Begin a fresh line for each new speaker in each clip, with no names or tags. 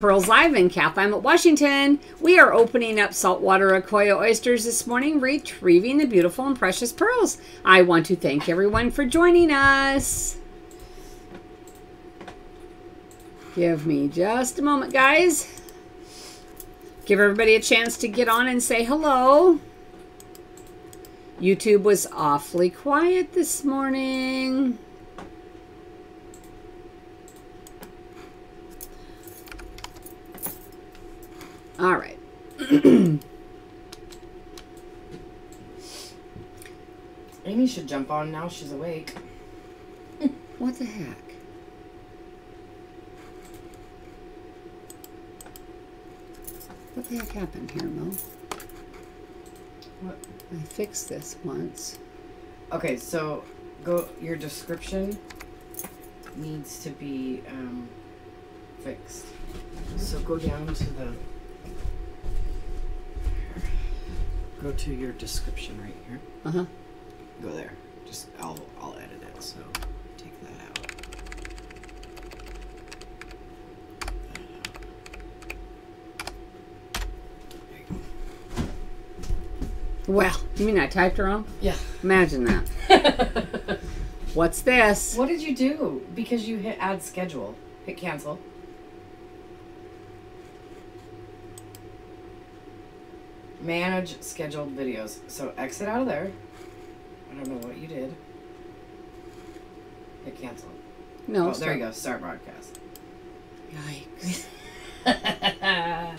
Pearls Live in at Washington. We are opening up saltwater Akoya oysters this morning, retrieving the beautiful and precious pearls. I want to thank everyone for joining us. Give me just a moment, guys. Give everybody a chance to get on and say hello. YouTube was awfully quiet this morning. All right.
Amy should jump on now she's awake.
what the heck? What the heck happened here, Mo? What? I fixed this once.
Okay, so go. Your description needs to be um, fixed. So go down to the Go to your description right here. Uh huh. Go there. Just I'll I'll edit it. So take that
out. Well, you mean I typed wrong? Yeah. Imagine that. What's this? What did you do? Because you hit add schedule. Hit cancel.
Manage scheduled videos. So exit out of there. I don't know what you did. Hit cancel. No. Oh, there you go. Start broadcast.
Yikes.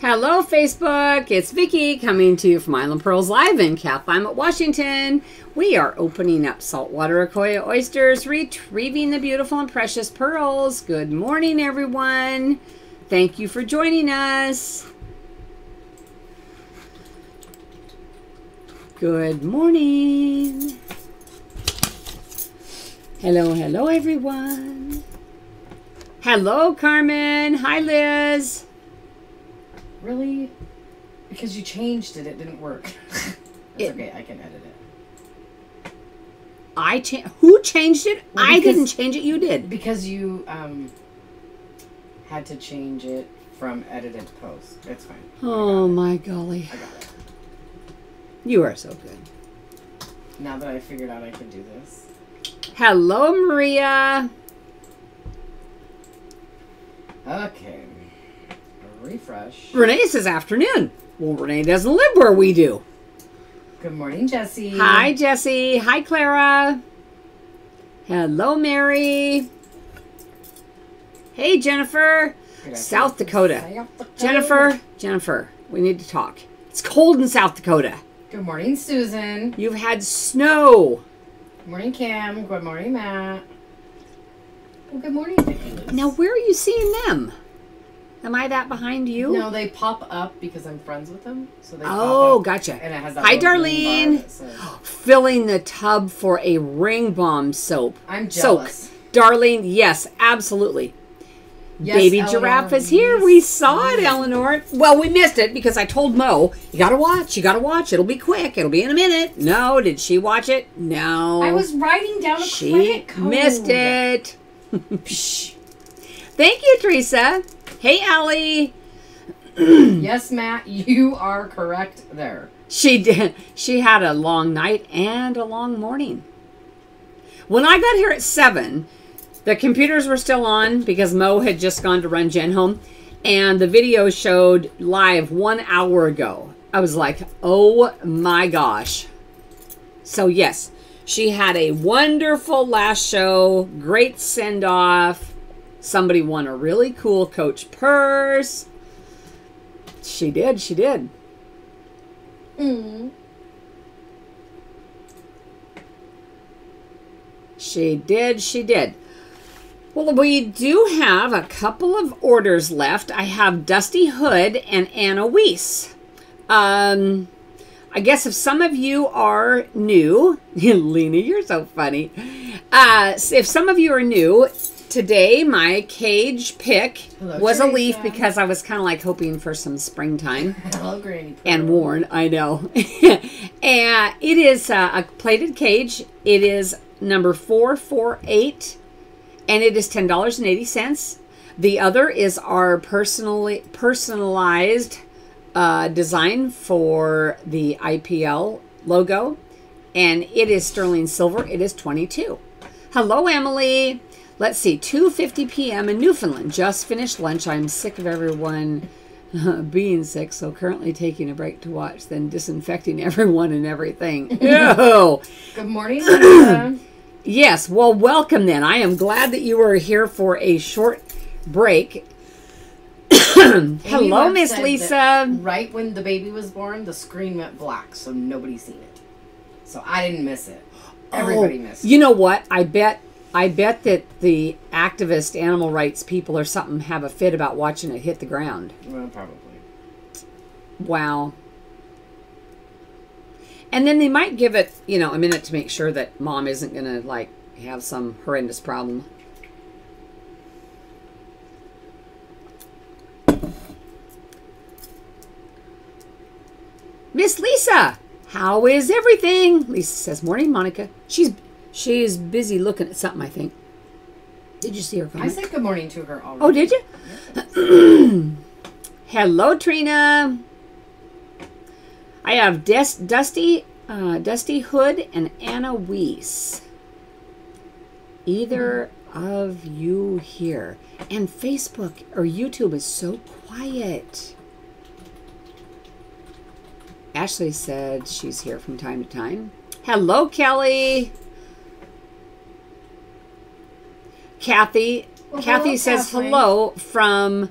Hello, Facebook. It's Vicki coming to you from Island Pearls Live in Cathlamet, Washington. We are opening up saltwater Akoya oysters, retrieving the beautiful and precious pearls. Good morning, everyone. Thank you for joining us. Good morning. Hello, hello, everyone. Hello, Carmen. Hi, Liz.
Really? Because you changed it, it didn't work. It's okay, I can edit it. I cha- Who changed it? Well, because, I didn't change it, you did. Because you, um, had to change it from edited post. It's fine.
Oh my golly. You are so good.
Now that I figured out I could do this.
Hello, Maria.
Okay. Refresh. Renee says
afternoon. Well, Renee doesn't live where we do. Good morning, Jesse. Hi, Jesse. Hi, Clara. Hello, Mary. Hey, Jennifer.
South Dakota.
South Dakota. Jennifer, Jennifer, we need to talk. It's cold in South Dakota. Good morning, Susan. You've had snow. Good morning, Kim. Good morning, Matt. Well, good morning, Now, where are you seeing them? Am I that behind you? No, they pop
up because I'm friends with them. So they oh, gotcha. And it has that Hi, Darlene.
Filling the tub for a ring bomb soap. I'm jealous. Soak. Darlene, yes, absolutely. Yes, Baby Eleanor, Giraffe is here. We saw it, Eleanor. Well, we missed it because I told Mo, you gotta watch, you gotta watch. It'll be quick. It'll be in a minute. No, did she watch it? No. I was writing down a she credit code. missed it. Thank you, Teresa. Hey, Allie. yes, Matt, you are correct there. She did. She had a long night and a long morning. When I got here at seven, the computers were still on because Mo had just gone to run Jen home, and the video showed live one hour ago. I was like, oh my gosh. So, yes, she had a wonderful last show, great send off. Somebody won a really cool coach purse. She did, she did. Mm. She did, she did. Well, we do have a couple of orders left. I have Dusty Hood and Anna Weiss. Um, I guess if some of you are new, Lena, you're so funny. Uh, if some of you are new, today my cage pick Hello, was Teresa. a leaf because I was kind of like hoping for some springtime. Hello, And worn, I know. and it is uh, a plated cage. It is number 448 and it is $10.80. The other is our personally personalized uh, design for the IPL logo, and it is sterling silver. It is 22. Hello, Emily. Let's see, 2.50 p.m. in Newfoundland. Just finished lunch. I'm sick of everyone being sick, so currently taking a break to watch, then disinfecting everyone and everything. Ew.
Good morning,
Yes, well, welcome then. I am glad that you are here for a short break. Hello, Miss Lisa.
Right when the baby was born, the screen went black, so nobody seen it. So I didn't miss it.
Oh, Everybody oh, missed. It. You know what? I bet I bet that the activist animal rights people or something have a fit about watching it hit the ground. Well, probably. Wow. And then they might give it, you know, a minute to make sure that mom isn't going to, like, have some horrendous problem. Miss Lisa, how is everything? Lisa says, morning, Monica. She's she is busy looking at something, I think. Did you see her comment? I said
good morning to her already. Oh,
did you? Hello, Trina. I have Des Dusty, uh, Dusty Hood and Anna Weiss. Either of you here. And Facebook or YouTube is so quiet. Ashley said she's here from time to time. Hello, Kelly. Kathy. Well, Kathy hello, says Kathleen. hello from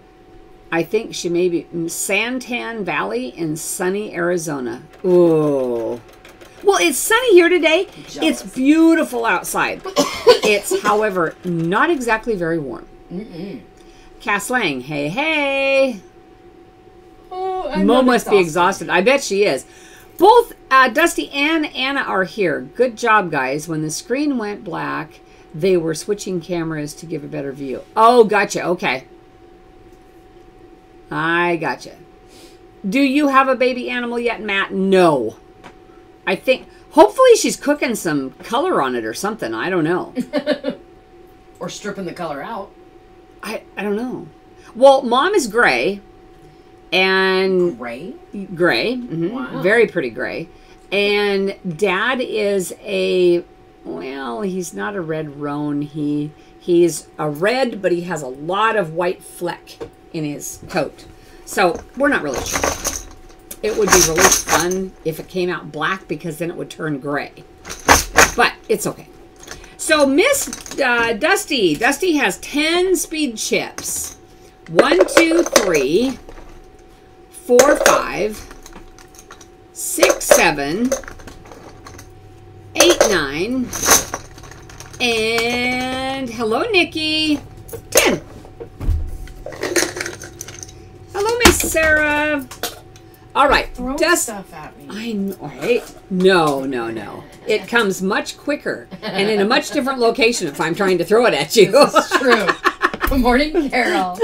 I think she may be San Tan Valley in sunny Arizona. Ooh. Well, it's sunny here today. It's beautiful outside. it's, however, not exactly very warm. Mm -mm. Cass Lang, hey, hey. Oh, I'm Mo must exhausted. be exhausted. I bet she is. Both uh, Dusty and Anna are here. Good job, guys. When the screen went black, they were switching cameras to give a better view. Oh, gotcha. Okay. I gotcha. Do you have a baby animal yet, Matt? No. I think, hopefully she's cooking some color on it or something. I don't know. or stripping the color out. I, I don't know. Well, mom is gray. And gray? Gray. Mm-hmm. Wow. Very pretty gray. And dad is a, well, he's not a red roan. He, he's a red, but he has a lot of white fleck in his coat. So we're not really sure. It would be really fun if it came out black because then it would turn gray. But it's okay. So Miss uh, Dusty, Dusty has 10 speed chips. One, two, three, four, five, six, seven, eight, nine, and hello, Nikki, 10. Sarah. All right, Throw Des- stuff at me. I know, right? No, no, no. It comes much quicker and in a much different location if I'm trying to throw it at you. That's true. Good morning, Carol.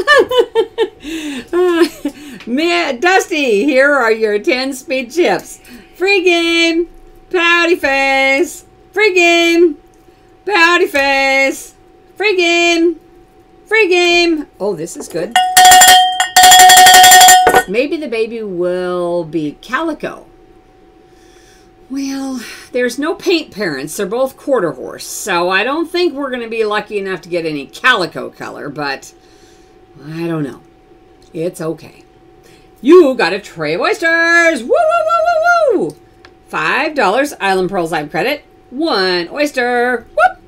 man, Dusty, here are your 10 speed chips. Free game, pouty face. Free game, pouty face. Free game, free game. Oh, this is good. Maybe the baby will be calico. Well, there's no paint parents. They're both quarter horse. So I don't think we're going to be lucky enough to get any calico color, but I don't know. It's okay. You got a tray of oysters! Woo, woo, woo, woo, woo! Five dollars Island Pearls Live credit. One oyster. Whoop!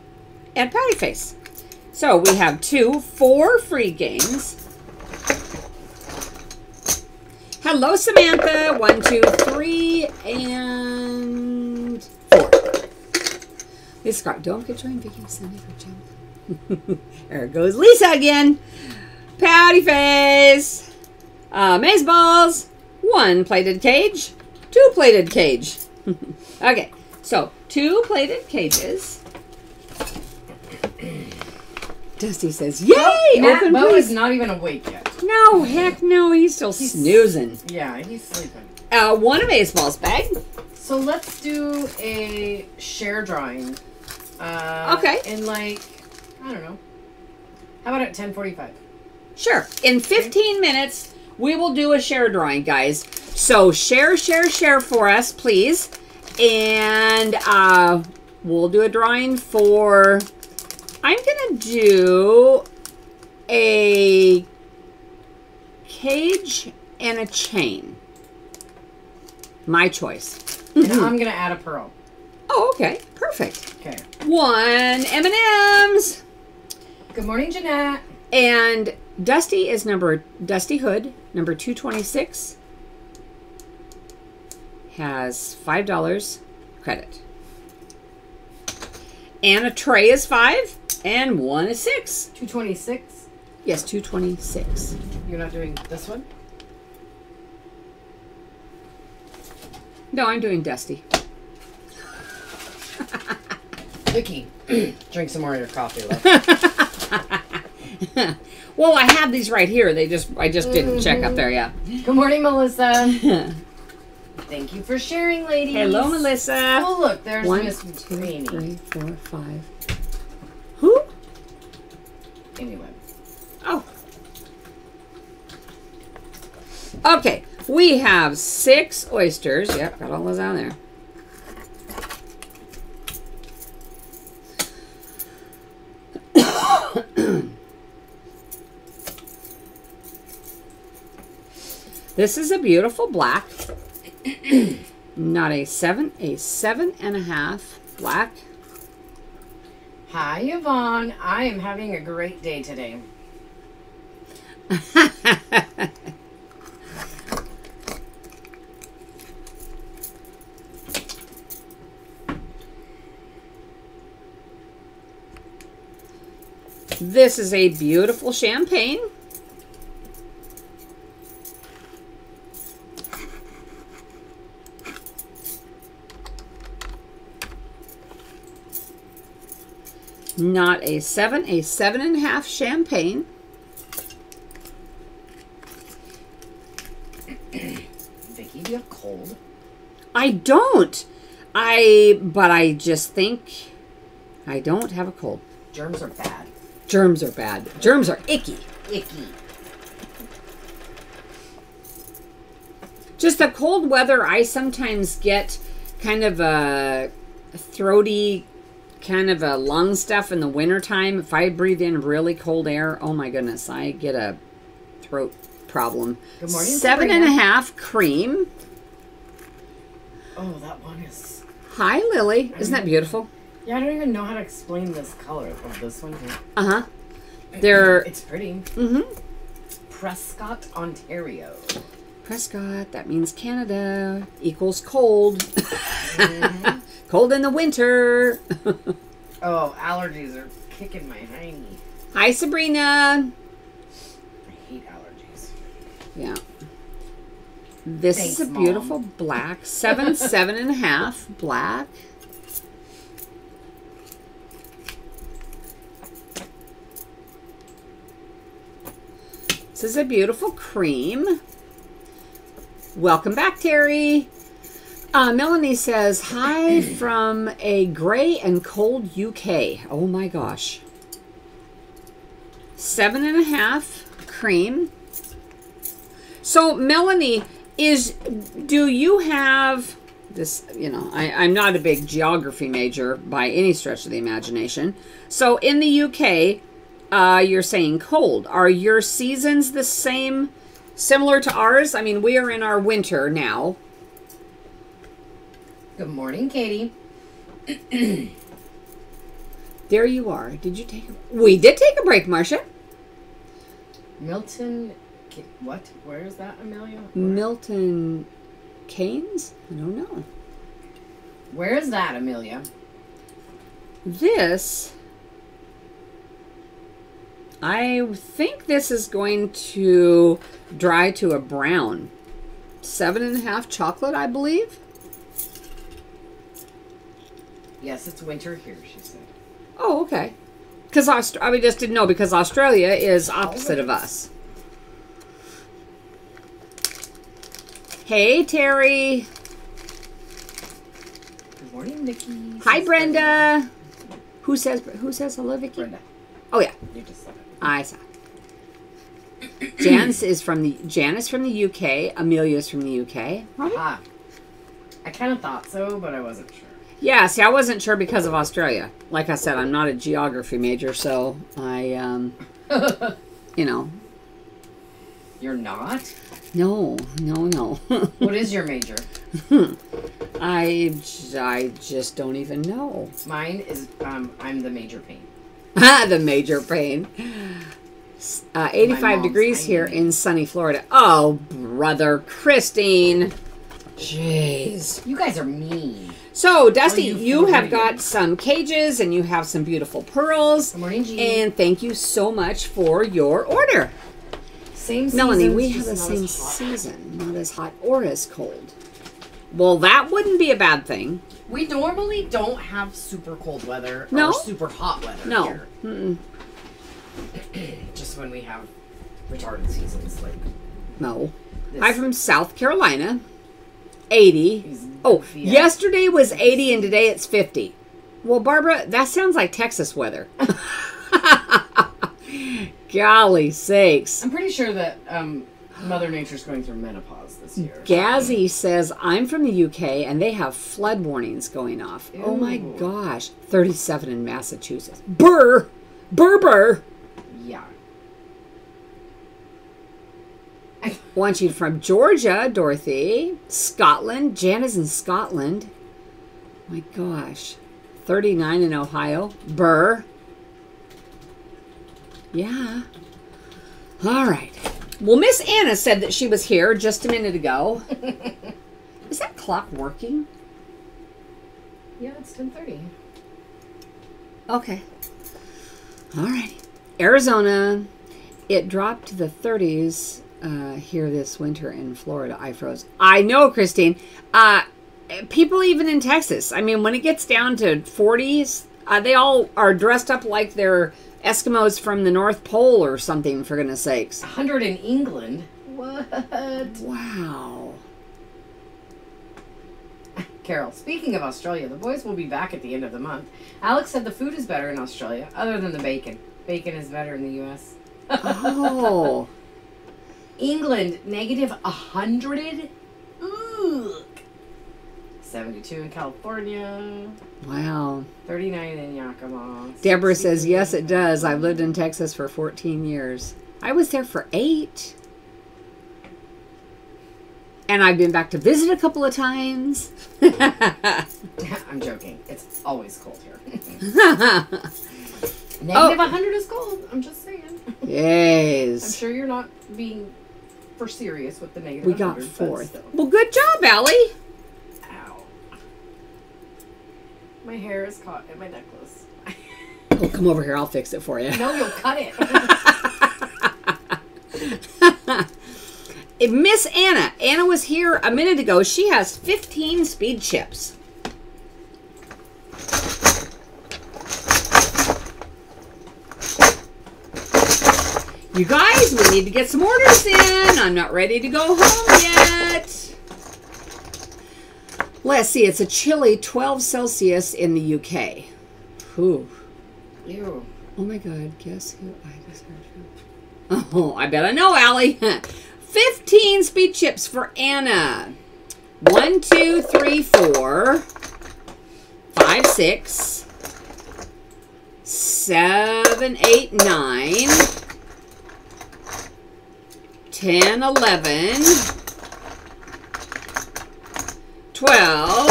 And patty Face. So we have two, four free games. Hello, Samantha. One, two, three, and four. This card. Don't get your for jump. there goes Lisa again. Pouty face. Uh, maze balls. One plated cage. Two plated cage. okay, so two plated cages. Dusty says, "Yay!" Well, open please. is not even awake yet. No, heck, no, he's still he's, snoozing. Yeah,
he's sleeping.
Uh, one of baseball's bag. So let's do a
share drawing. Uh, okay. In like, I don't know. How about at ten forty-five?
Sure. In fifteen okay. minutes, we will do a share drawing, guys. So share, share, share for us, please, and uh, we'll do a drawing for I'm going to do a cage and a chain. My choice. And mm-hmm. I'm going to add a pearl. Oh, okay. Perfect. Okay. One M&Ms. Good morning, Jeanette. And Dusty is number Dusty Hood, number 226. Has $5 credit. And a tray is 5 and one is six. 226? Yes, 226. You're not doing this one? No, I'm doing Dusty. Vicky, drink some more of your coffee. well, I have these right here. They just I just didn't mm -hmm. check up there yet.
Mm-hmm. Good morning, Melissa. Thank you for sharing, ladies. Hello, Melissa. Oh, look, there's One, Miss
Three, four, five, Anyway. Oh. Okay, we have six oysters. Yep, got all those on there. this is a beautiful black. Not a seven, a seven and a half black.
Hi, Yvonne. I am having a great day today.
this is a beautiful champagne. Not a seven, a seven and a half champagne.
Vicky, do you have cold?
I don't. I, but I just think I don't have a cold. Germs are bad. Germs are bad. Germs are icky. Icky. Just the cold weather, I sometimes get kind of a throaty kind of a lung stuff in the wintertime, if I breathe in really cold air, oh my goodness, I get a throat problem. Good morning. Seven Sabrina. and a half cream. Oh, that one is. Hi, Lily. Isn't that beautiful?
Yeah, I don't even know how to explain this color of this one.
Uh huh. They're.
It's pretty. Mm hmm. Prescott, Ontario.
Prescott, that means Canada equals cold. mm -hmm. Cold in the winter. oh, allergies are kicking my hiney. Hi, Sabrina. I
hate allergies.
Yeah. This Thanks, is a beautiful Mom. black. Seven, seven and a half black. This is a beautiful cream. Welcome back, Terry. Uh, Melanie says, Hi from a gray and cold UK. Oh my gosh. Seven and a half cream. So, Melanie, is do you have this? You know, I, I'm not a big geography major by any stretch of the imagination. So, in the UK, uh, you're saying cold. Are your seasons the same, similar to ours? I mean, we are in our winter now, Good morning, Katie. there you are. Did you take a We did take a break, Marcia. Milton
what? Where is that, Amelia? Where?
Milton Keynes? I don't know.
Where is that, Amelia?
This I think this is going to dry to a brown. Seven and a half chocolate, I believe. Yes, it's winter here, she said. Oh, okay. Because Aust- I mean, just didn't know because Australia is opposite of us. Hey, Terry. Good morning, Nikki. Hi, Brenda. Who says who says hello, Vicky? Brenda. Oh yeah. You just saw it. I saw. Janice is from the Janice from the UK. Amelia is from the UK.
Ah, I kind of thought so, but I wasn't sure.
Yeah, see, I wasn't sure because of Australia. Like I said, I'm not a geography major, so I, um, you know.
You're not?
No, no, no. what is your major? I, I just don't even know. Mine is, um, I'm the major pain. Ah, the major pain. Uh, 85 degrees here in sunny Florida. Oh, brother, Christine. Jeez.
You guys are mean.
So, Dusty, you, you have got some cages and you have some beautiful pearls. Good morning, Jean. And thank you so much for your order. Same season. Melanie, we have the same season, not as hot or as cold. Well, that wouldn't be a bad thing.
We normally don't have super cold weather no?
or super hot weather. No. Here. No.
Just when we have retarded seasons, like.
No. I'm from South Carolina. 80. Oh, yeah. yesterday was 80 and today it's 50. Well, Barbara, that sounds like Texas weather. Golly sakes. I'm
pretty sure that um, Mother Nature's going through menopause this year.
Gazzy says, I'm from the UK and they have flood warnings going off. Oh Ew. Oh my gosh. 37 in Massachusetts. Burr! Burr burr! Yeah. Want you from Georgia, Dorothy. Scotland. is in Scotland. My gosh. 39 in Ohio. Burr. Yeah. All right. Well, Miss Anna said that she was here just a minute ago. Is that clock working?
Yeah, it's 10.30.
Okay. All right. Arizona. It dropped to the 30s uh, here this winter in Florida. I froze. I know, Christine. Uh, people even in Texas. I mean, when it gets down to 40s, uh, they all are dressed up like they're Eskimos from the North Pole or something, for goodness sakes. 100 in England? What? Wow.
Carol, speaking of Australia, the boys will be back at the end of the month. Alex said the food is better in Australia, other than the bacon. Bacon is better in the U.S. oh. England, negative 100. Ugh. 72 in California. Wow. 39 in Yakima.
Deborah says, yes, it does. I've lived in Texas for 14 years. I was there for eight. And I've been back to visit a couple of times. I'm
joking. It's always cold here.
Negative oh. 100
is cold. I'm just saying.
Yes. I'm
sure you're not being for serious with the negative. We got fourth. Well, good job, Allie. Ow. My hair is
caught in my necklace. oh, come over here. I'll fix it for you. No, you'll cut it. Miss Anna. Anna was here a minute ago. She has 15 speed chips. You guys, we need to get some orders in. I'm not ready to go home yet. Let's see, it's a chilly 12 Celsius in the UK. Ooh. Ew. Oh my God, guess who I just heard from? Oh, I bet I know, Allie. 15 speed chips for Anna. One, two, three, four, five, six, seven, eight, nine. 10, 11, 12,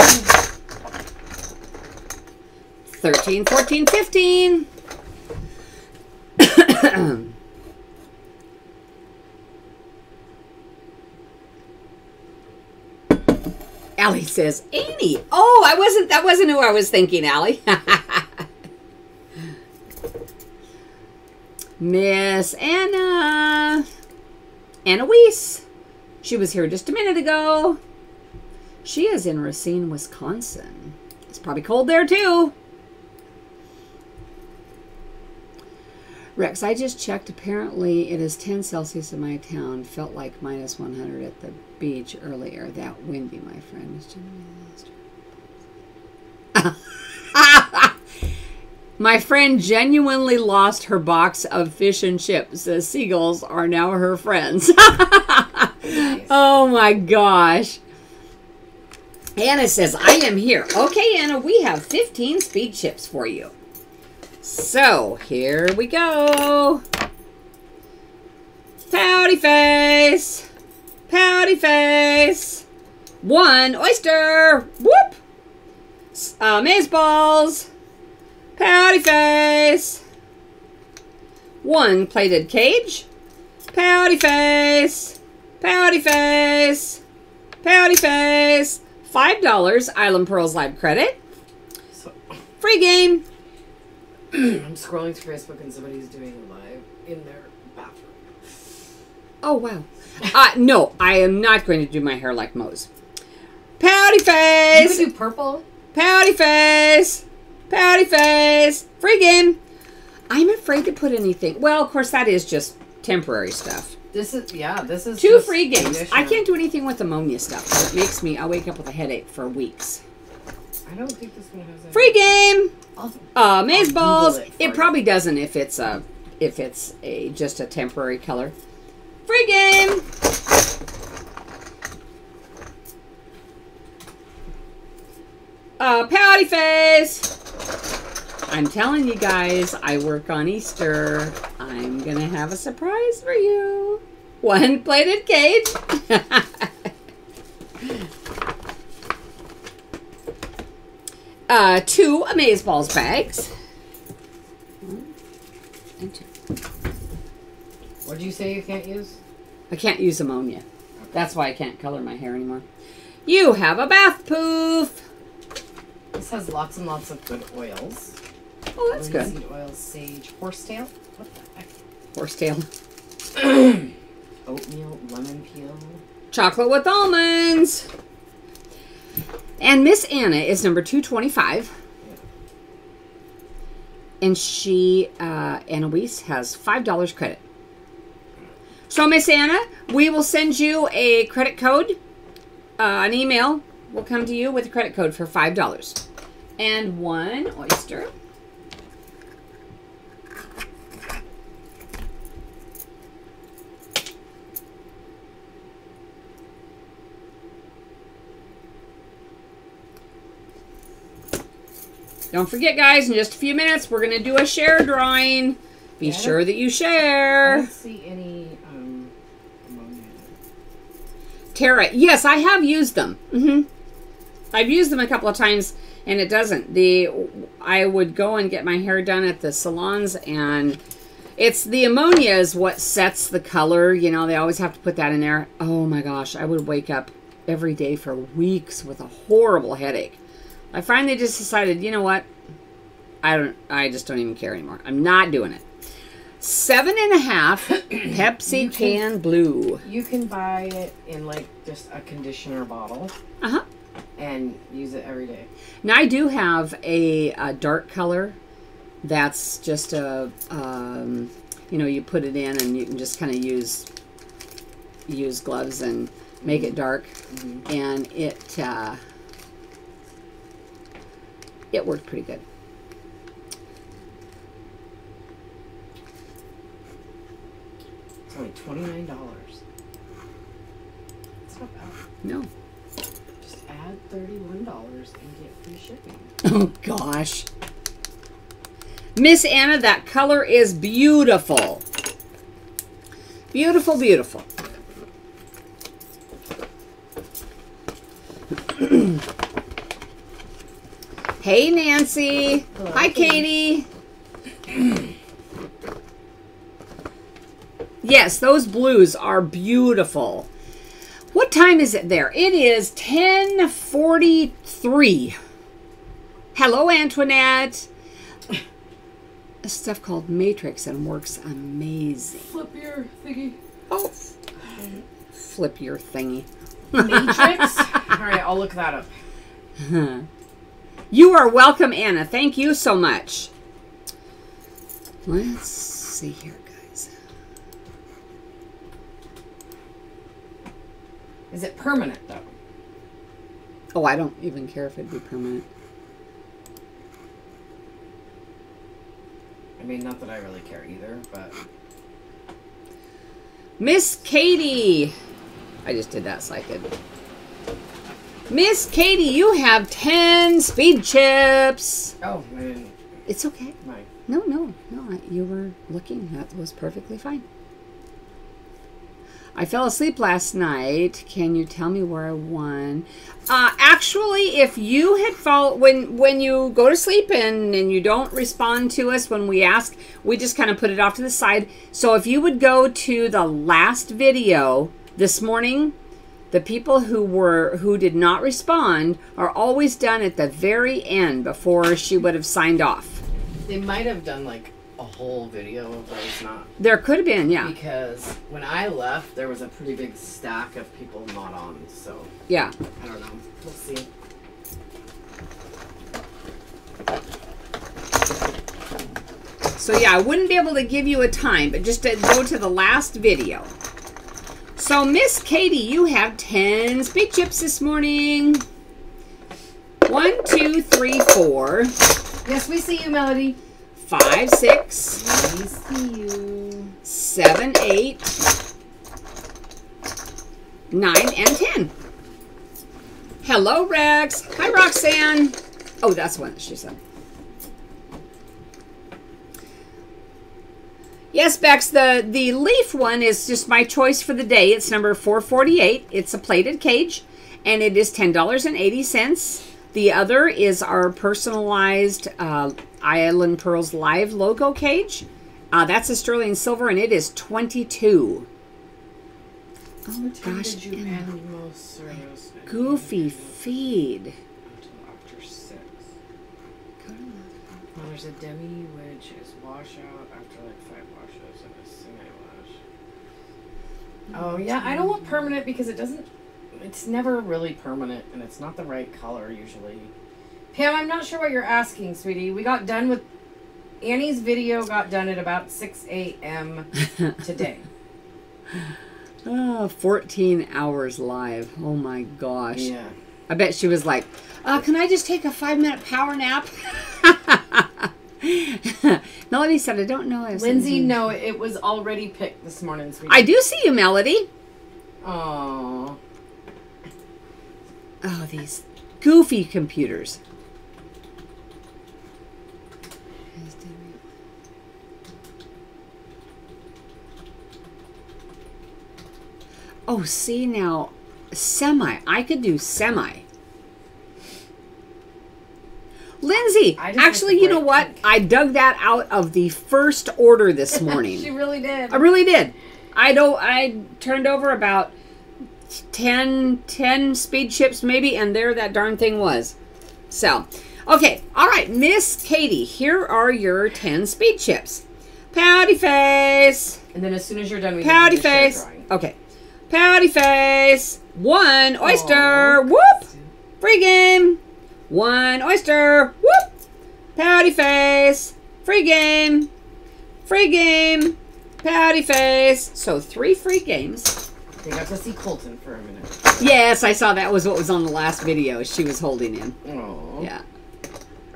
13, 14, 15. Allie says, Annie. Oh, I wasn't, that wasn't who I was thinking, Allie. Miss Anna. Annalise. She was here just a minute ago. She is in Racine, Wisconsin. It's probably cold there too. Rex, I just checked. Apparently, it is 10 Celsius in my town. Felt like minus 100 at the beach earlier. That windy, my friend. My friend genuinely lost her box of fish and chips. The seagulls are now her friends. oh my gosh. Anna says, I am here. Okay, Anna, we have 15 speed chips for you. So, here we go. Pouty face. Pouty face. One oyster. Whoop. Uh, maze balls. Pouty face! One plated cage. Pouty face! Pouty face! Pouty face! Five dollars Island Pearls Live credit. So, Free game. I'm
scrolling through Facebook and somebody's doing live in their bathroom.
Oh wow. uh, no, I am not going to do my hair like Moe's. Pouty face. You could do purple. Pouty face. Pouty face! Free game! I'm afraid to put anything. Well, of course, that is just temporary stuff.
This is, yeah, this
is Two free games. Condition. I can't do anything with ammonia stuff. So it makes me, i wake up with a headache for weeks.
I don't think this one has any.
Free game! uh, maze balls. It, it probably doesn't if it's a, if it's a, just a temporary color. Free game! Uh, pouty face! I'm telling you guys, I work on Easter. I'm gonna have a surprise for you. One plated cake. uh, two Amaze Balls bags. and What did you say you can't use? I can't use ammonia. That's why I can't color my hair anymore. You have a bath poof. This has lots and lots of good
oils. Oh, that's Linseed good. oil, sage, horsetail. What the heck?
Horsetail.
Oatmeal, lemon peel.
Chocolate with almonds. And Miss Anna is number 225. And she, uh, Annalise, has $5 credit. So, Miss Anna, we will send you a credit code, uh, an email. We'll come to you with a credit code for $5 and one oyster. Don't forget, guys, in just a few minutes, we're going to do a share drawing. Be yeah, sure that you share. I don't see any um, ammonia. Tara, yes, I have used them. Mm-hmm. I've used them a couple of times and it doesn't. The I would go and get my hair done at the salons and it's the ammonia is what sets the color. You know, they always have to put that in there. Oh my gosh, I would wake up every day for weeks with a horrible headache. I finally just decided, you know what? I don't I just don't even care anymore. I'm not doing it. Seven and a half Pepsi can, can blue.
You can buy it in like just a conditioner bottle. Uh-huh and use it every day.
Now I do have a, a dark color that's just a, um, you know, you put it in and you can just kind of use, use gloves and make it dark. Mm -hmm. And it, uh, it worked pretty good.
It's only $29. It's not bad. No add $31 and get free shipping.
Oh, gosh. Miss Anna, that color is beautiful. Beautiful, beautiful. hey, Nancy. Hello. Hi, Katie. yes, those blues are beautiful. What time is it there? It is 1043. Hello, Antoinette. A stuff called Matrix and works amazing. Flip your thingy. Oh, flip your thingy. Matrix? All right, I'll look that up. Huh. You are welcome, Anna. Thank you so much. Let's see here. Is it permanent though? Oh, I don't even care if it'd be permanent.
I mean, not that I really care either, but.
Miss Katie! I just did that so I could. Miss Katie, you have 10 speed chips! Oh, man. It's okay. No, no, no. You were looking. That was perfectly fine. I fell asleep last night. Can you tell me where I won? Uh, actually, if you had fall when when you go to sleep and and you don't respond to us when we ask, we just kind of put it off to the side. So if you would go to the last video this morning, the people who were who did not respond are always done at the very end before she would have signed off.
They might have done like a whole video of those not?
There could have been, yeah.
Because when I left, there was a pretty big stack of people not on. So yeah, I don't know. We'll see.
So yeah, I wouldn't be able to give you a time, but just to go to the last video. So Miss Katie, you have 10 speed chips this morning. One, two, three, four. Yes, we see you, Melody five, six. and ten. Hello, Rex. Hi, Roxanne. Oh, that's one that she said. Yes, Bex, the, the leaf one is just my choice for the day. It's number 448. It's a plated cage, and it is $10.80. The other is our personalized uh, Island Pearls Live logo cage. Uh, that's a sterling silver, and it is 22.
Oh, gosh.
Goofy feed.
Well, there's a demi, which is washout after like five washes and a semi wash. Oh, yeah. I don't want permanent because it doesn't, it's never really permanent, and it's not the right color usually. Pam, I'm not sure what you're asking, sweetie. We got done with Annie's video got done at about 6 a.m. today.
oh, 14 hours live. Oh my gosh. Yeah. I bet she was like, uh, can I just take a five minute power nap? Melody said, I don't know. Lindsay, no, it was already picked this morning, sweetie. I do see you, Melody. Oh. Oh, these goofy computers. Oh, see now, semi. I could do semi. Lindsay, actually, you know what? I dug that out of the first order this morning. she really did. I really did. I don't. I turned over about 10, 10 speed chips maybe, and there that darn thing was. So, okay, all right, Miss Katie, here are your ten speed chips. Pouty face. And then as soon as you're done, we pouty face. Okay. Pouty face. One oyster. Aww. Whoop. Free game. One oyster. Whoop. Pouty face. Free game. Free game. Pouty face. So three free games.
They got to see Colton for a minute.
Yes, I saw that was what was on the last video. She was holding him. Aww. Yeah.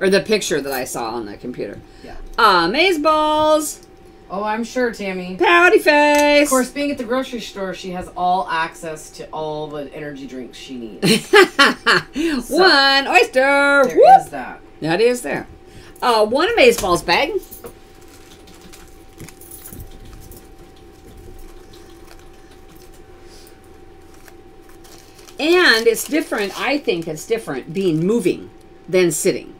Or the picture that I saw on the computer. Yeah. maze balls. Oh, I'm sure, Tammy. Pouty face.
Of course, being at the grocery store, she has all access to all the energy drinks she needs. so,
one oyster. There Whoop. is that. That is there. Uh, one amaze balls bag. And it's different. I think it's different being moving than sitting.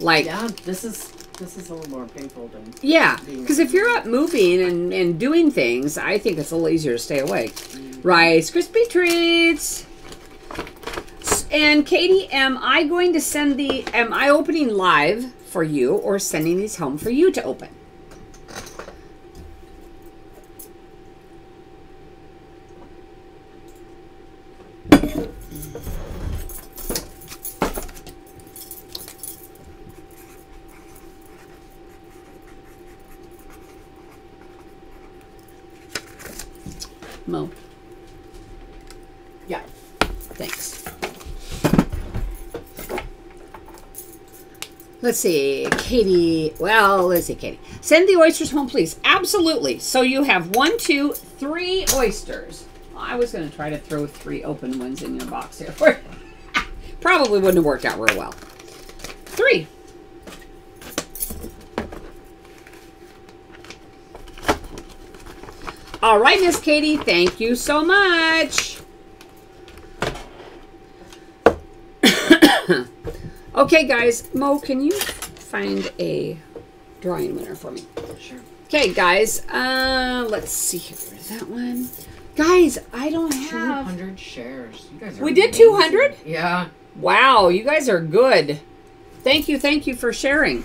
Like yeah, this is
this is a little more painful than.
Yeah, because if you're up moving and, and doing things, I think it's a little easier to stay awake. Mm. Rice Krispie treats. And Katie, am I going to send the? Am I opening live for you or sending these home for you to open? Mo. Yeah. Thanks. Let's see, Katie. Well, let's see, Katie. Send the oysters home, please. Absolutely. So you have one, two, three oysters. I was going to try to throw three open ones in your box here. Probably wouldn't have worked out real well. All right, Miss Katie, thank you so much. okay, guys. Mo, can you find a drawing winner for me? Sure. Okay, guys. Uh, let's see here. that one. Guys, I don't have... 200
shares. You guys we did 200?
Yeah. Wow, you guys are good. Thank you, thank you for sharing.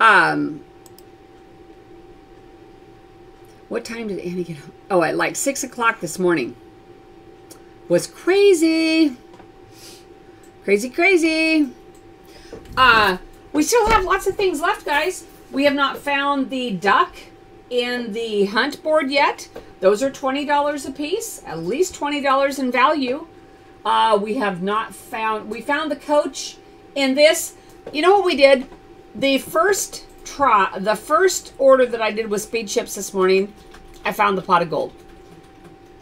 Um, what time did Annie get home? Oh, at like 6 o'clock this morning. Was crazy. Crazy, crazy. Uh, we still have lots of things left, guys. We have not found the duck in the hunt board yet. Those are $20 a piece, at least $20 in value. Uh, we have not found, we found the coach in this. You know what we did? The first try, the first order that I did with Speed Chips this morning, I found the pot of gold.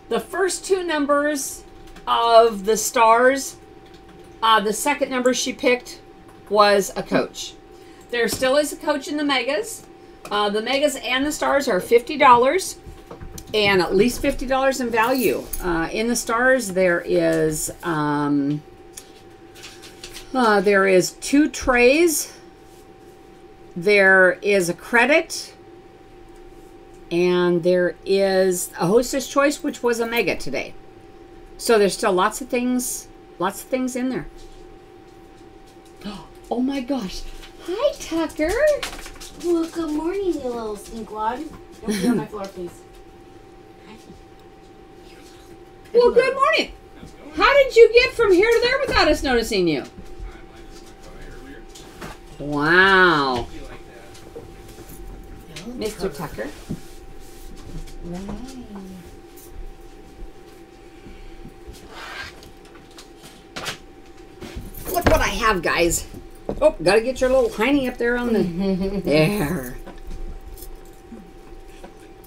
The first two numbers of the stars, uh, the second number she picked was a coach. There still is a coach in the megas. Uh, the megas and the stars are $50 and at least $50 in value. Uh, in the stars, there is um, uh, there is two trays there is a credit. And there is a hostess choice, which was a mega today. So there's still lots of things, lots of things in there. Oh my gosh. Hi, Tucker. Well, good morning, you little stinkwad.
on floor, please.
Well, good morning. How did you get from here to there without us noticing you? Wow. Mr. Tucker. Look what I have, guys. Oh, gotta get your little hiney up there on the... there.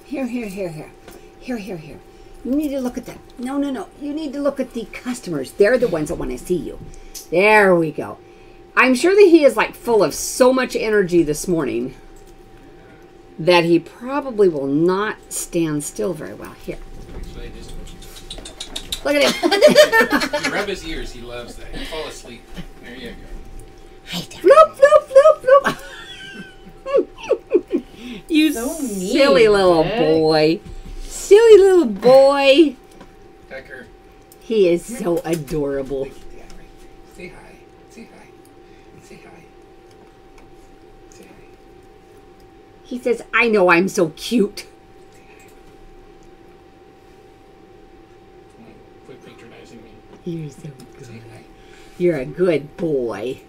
Here, here, here, here. Here, here, here. You need to look at them. No, no, no. You need to look at the customers. They're the ones that want to see you. There we go. I'm sure that he is like full of so much energy this morning that he probably will not stand still very well. Here. Look at him. rub
his ears. He loves that. He'll fall asleep. There you go. Hi
there. Bloop, bloop, bloop, bloop. you so silly mean, little boy. Silly little boy. He is so adorable. He says, I know I'm so cute. Quit patronizing me. You're so good. You're a good boy.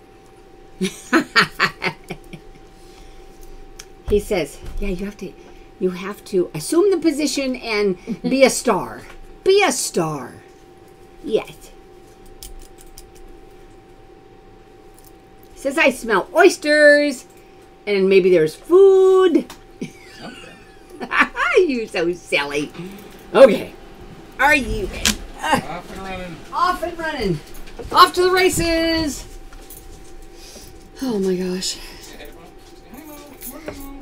he says, Yeah, you have to you have to assume the position and be a star. Be a star. Yes. He says I smell oysters and maybe there's food. you so silly. Okay. Are you Off and running. Off and running. Off to the races. Oh my gosh.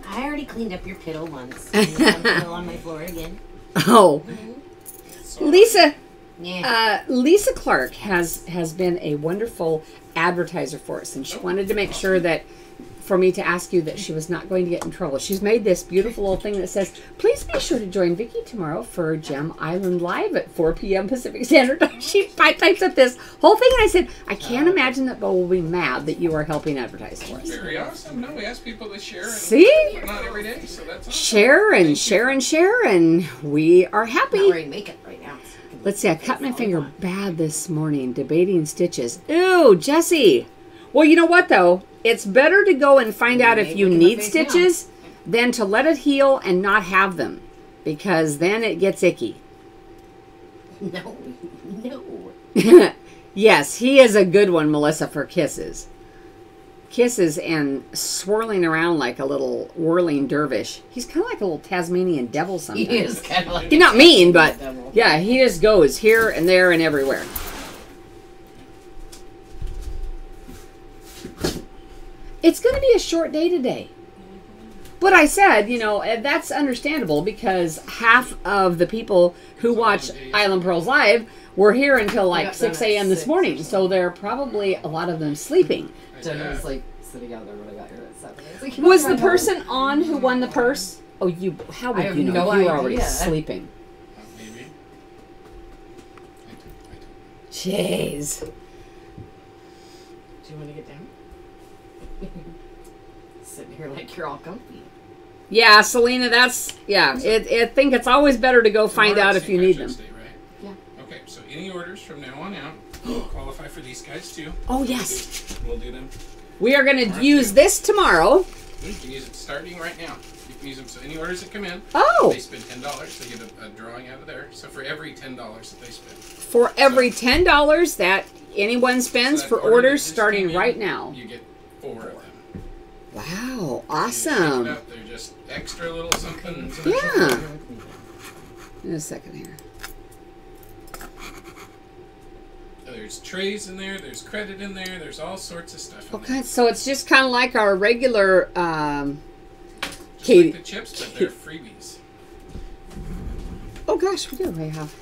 I already cleaned up your piddle once. piddle on my floor again.
Oh. Mm -hmm. Lisa. Yeah. Uh, Lisa Clark has has been a wonderful advertiser for us, and she wanted to make sure that for me to ask you that she was not going to get in trouble. She's made this beautiful little thing that says, please be sure to join Vicki tomorrow for Gem Island Live at 4 p.m. Pacific Standard Time. She types up this whole thing, and I said, I can't imagine that Bo will be mad that you are helping advertise for us. Very awesome. No, we ask people to share. See? Not every day, so that's awesome. Share and share and share, and we are happy. wearing makeup right now. Let's see, I cut my finger bad this morning debating stitches. Ooh, Jesse. Well, you know what though? It's better to go and find out if you need stitches than to let it heal and not have them because then it gets icky. No,
no.
yes, he is a good one, Melissa, for kisses. Kisses and swirling around like a little whirling dervish. He's kind of like a little Tasmanian devil sometimes. He is
kind of like. He's not mean, but devil.
yeah, he just goes here and there and everywhere. It's going to be a short day today. But I said, you know, eh, that's understandable because half of the people who watch Island Pearls Live were here until like 6 a.m. this morning. So they're probably a lot of them sleeping. was like
sitting out there when I got here at 7. was the person
on who won the purse? Oh, you, how would you know? you were already sleeping. Jeez. Do
you want to get down? Sitting here like you're all comfy.
Yeah, Selena, that's yeah. It, it, I think it's always better to go find out if you need them. right? Yeah. Okay, so any orders from now on out qualify for these guys too. Oh yes. We'll do them. We are going to use this tomorrow. You can use it starting right now. You can use them so any orders that come in. Oh. They spend ten dollars. They get a, a, drawing out of there. So for every ten dollars that they spend. For every so, ten dollars that anyone spends so for orders starting in, right now. You get Wow, awesome. Up, they're just extra little something. something yeah. Something. In a second here. There's trays in there, there's credit in there, there's all sorts of stuff. Okay, there. so it's just kind of like our regular um, just Like the chips, but they're freebies. Oh gosh, we do already have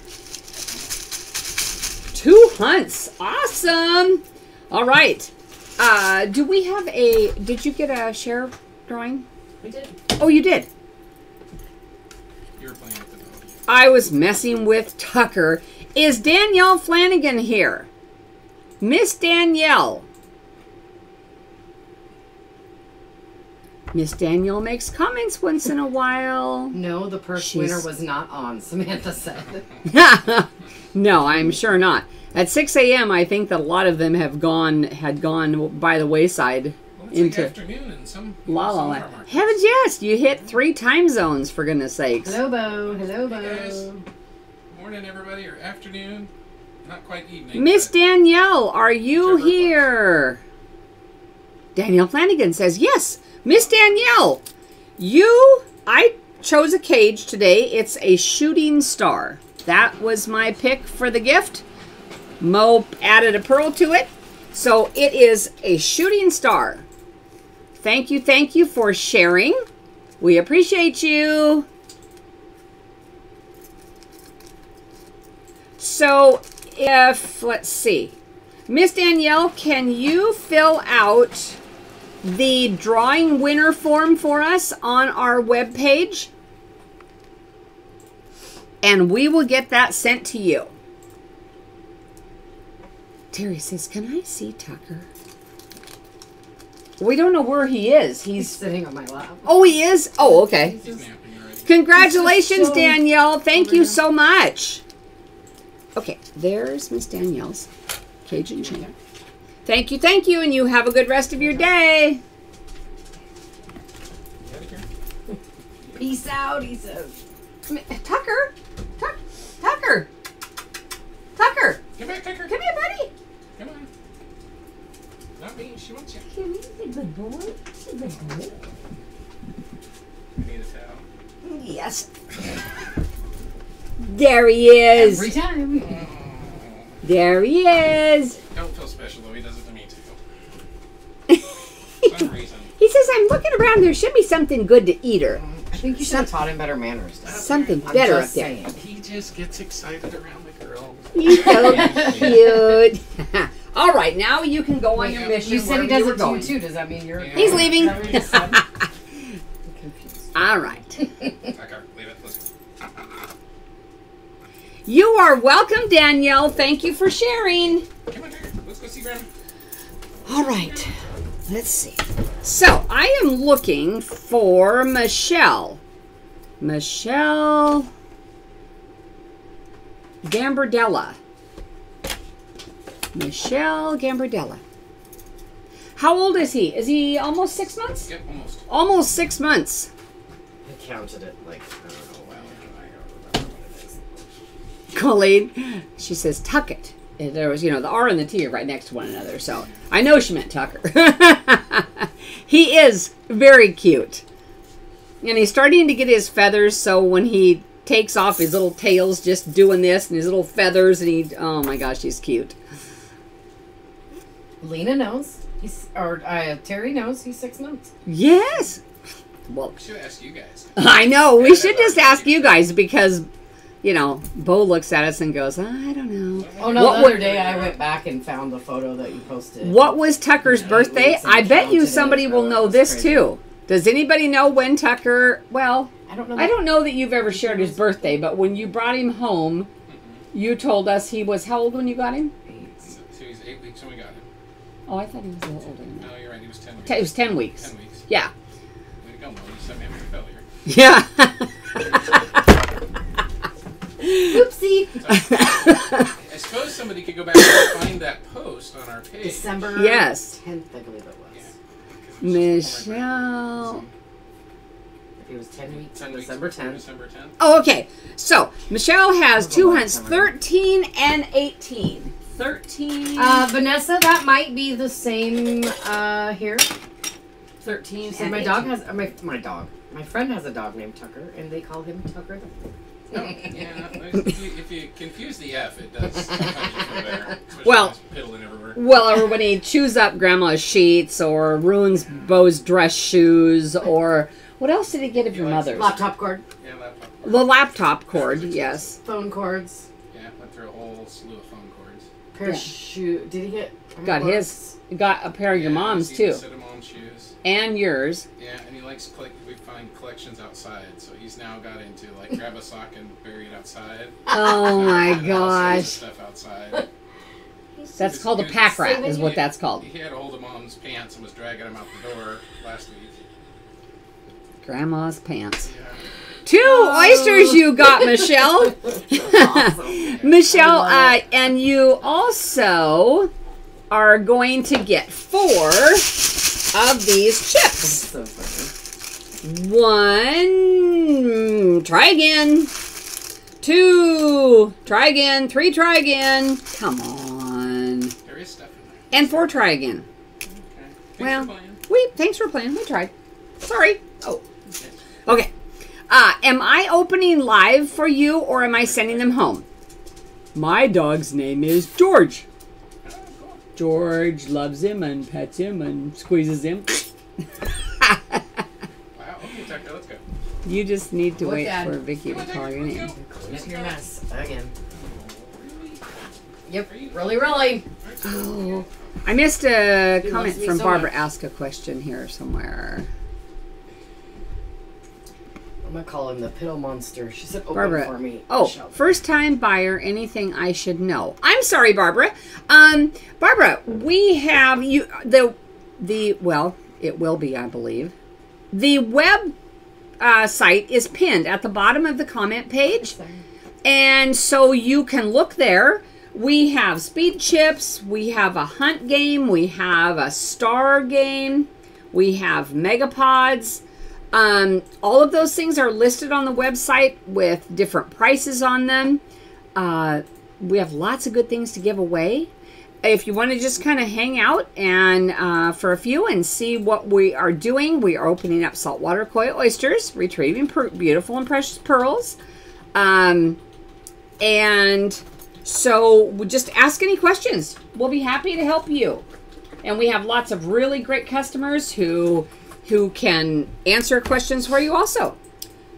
two hunts. Awesome. All right. Uh, do we have a? Did you get a share drawing? We did. Oh, you did. You playing with the I was messing with Tucker. Is Danielle Flanagan here? Miss Danielle. Miss Danielle makes comments once in a while. No, the purse She's... winner was
not on, Samantha said.
no, I'm sure not. At 6 a.m., I think that a lot of them have gone had gone by the wayside well, into like afternoon
and some La La Land.
Heavens, yes! You hit three time zones for goodness sakes. Hello, Bo. Hello,
Bo. Hey guys. Morning, everybody, or afternoon. Not quite evening. Miss
Danielle, are you here? Danielle Flanagan says yes. Miss Danielle, you. I chose a cage today. It's a shooting star. That was my pick for the gift. Mo added a pearl to it. So it is a shooting star. Thank you, thank you for sharing. We appreciate you. So if, let's see, Miss Danielle, can you fill out the drawing winner form for us on our web page, And we will get that sent to you. Terry says, Can I see Tucker? We don't know where he is. He's, He's sitting on my lap. Oh, he is? Oh, okay. Congratulations, so Danielle. Thank you so much. Okay, there's Miss Danielle's Cajun chair. Thank you, thank you, and you have a good rest of your day. Peace
out, he says.
Tucker, Tuck, Tucker, Tucker, come here, Tucker, come here she wants you. Kimmy, he's a good boy. He's a good boy.
You need a towel?
Yes. there he is. Every
time.
There he is.
Don't feel special though. He does it to me too.
some reason. He says, "I'm looking around. There should be something good to eat her." I think you should have taught him better manners. Something I'm better up there. He just gets excited around the girls. He's so cute. All right, now you can go on your mission. You said he does it to you too. Does that mean you're? Yeah. He's leaving. All right. you are welcome, Danielle. Thank you for sharing. All right. Let's see. So I am looking for Michelle. Michelle Gambardella. Michelle Gambardella. How old is he? Is he almost six months? Yep, almost. Almost six months.
I counted it like, I don't know, a while ago. I don't remember
what it is. Colleen, she says, tuck it. there was, you know, the R and the T are right next to one another, so I know she meant Tucker. he is very cute. And he's starting to get his feathers, so when he takes off his little tails, just doing this, and his little feathers, and he, oh my gosh, he's cute.
Lena knows. He's or uh, Terry knows. He's six months.
Yes. Well, we should ask you guys. I know. We should just ask you guys because, you know, Bo looks at us and goes, I don't know. Oh no! What the other day I
went back and found the photo that you posted.
What was Tucker's yeah, birthday? I bet you somebody will oh, know this crazy. too. Does anybody know when Tucker? Well, I don't know. I don't know that you've ever shared his birthday, but when you brought him home, mm-hmm. you told us he was how old when you got him.
So he's eight weeks when we got him.
Oh, I thought he was a little older than
that. No, you're right. He was 10 weeks. Ten, it was 10 weeks. 10 weeks.
Yeah. Way to go, Mom. You me failure. Yeah.
Oopsie. I
suppose somebody could go back and find
that post on our page. December yes. 10th, I believe it was.
Yeah. It Michelle.
It was 10 weeks, 10 December 10th. December 10th. Oh,
okay. So, Michelle has two hunts, 13 and 18. 13. Uh, Vanessa, that might be the same uh, here. 13.
So and my dog has, uh, my, my dog, my friend has a dog named Tucker, and they call him Tucker. Oh, yeah, if you, if you confuse the F, it does. well,
well, when he chews up grandma's sheets, or ruins Bo's dress shoes, or what else did he get of your mother's? Laptop
cord. Yeah, laptop
cord. The laptop cord, yes. Phone cords.
Yeah, went through a whole slew
pair yeah.
Did he get? Got bucks? his. Got a pair of yeah, your mom's too. Set of mom's shoes. And yours. Yeah, and he likes collect. We find collections outside, so he's now got into like grab a sock and bury it outside. Oh my gosh. stuff outside. that's called a pack rat, is what that's called. He had a hold of mom's pants and was dragging them out the door last week.
Grandma's pants. Yeah. Two oh. oysters you got, Michelle. awesome. Michelle, uh, and you also are going to get four of these chips. So One, try again. Two, try again. Three, try again. Come on. And four, try again. Okay. Well, we thanks for playing. We tried. Sorry. Oh. Okay. Uh, am I opening live for you or am I sending them home? My dog's name is George. George loves him and pets him and squeezes him. wow,
okay, Tucker, let's go.
You just need to wait for Vicki to call your name. Clean your mess again. Yep, really, really. Oh, I missed a comment from Barbara. Ask a question here somewhere.
I'm gonna call him the piddle monster. She said, "Open Barbara. for me." Oh,
first time buyer. Anything I should know? I'm sorry, Barbara. Um, Barbara, we have you the the well. It will be, I believe. The web uh, site is pinned at the bottom of the comment page, and so you can look there. We have speed chips. We have a hunt game. We have a star game. We have megapods um, all of those things are listed on the website with different prices on them. Uh, we have lots of good things to give away. If you want to just kind of hang out and uh, for a few and see what we are doing, we are opening up saltwater akoya oysters, retrieving beautiful and precious pearls. Um, and so just ask any questions. We'll be happy to help you. And we have lots of really great customers who who can answer questions for you also.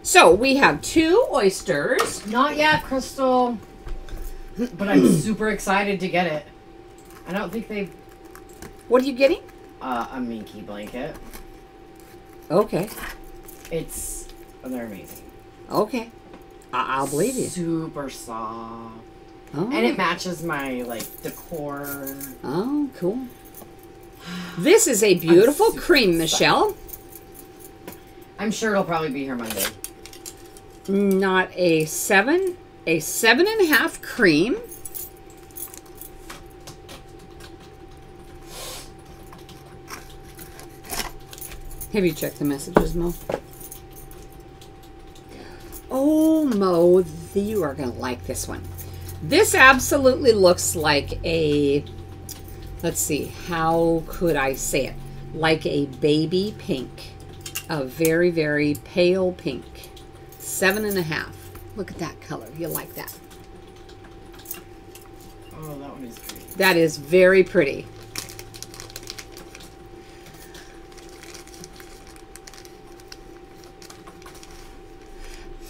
So we have two oysters. Not yet, Crystal. But I'm super excited to get it. I don't think they. What are you getting?
Uh, a minky blanket. Okay. It's oh, they're amazing. Okay, I- will believe you. Super soft. Oh. And it matches my like decor.
Oh, cool. This is a beautiful cream, excited. Michelle.
I'm sure it'll probably be here Monday.
Not a seven, a seven and a half cream. Have you checked the messages, Mo? Oh, Mo, you are going to like this one. This absolutely looks like a let's see, how could I say it? Like a baby pink, a very, very pale pink. Seven and a half. Look at that color. You like that.
Oh, that one is pretty.
That is very pretty.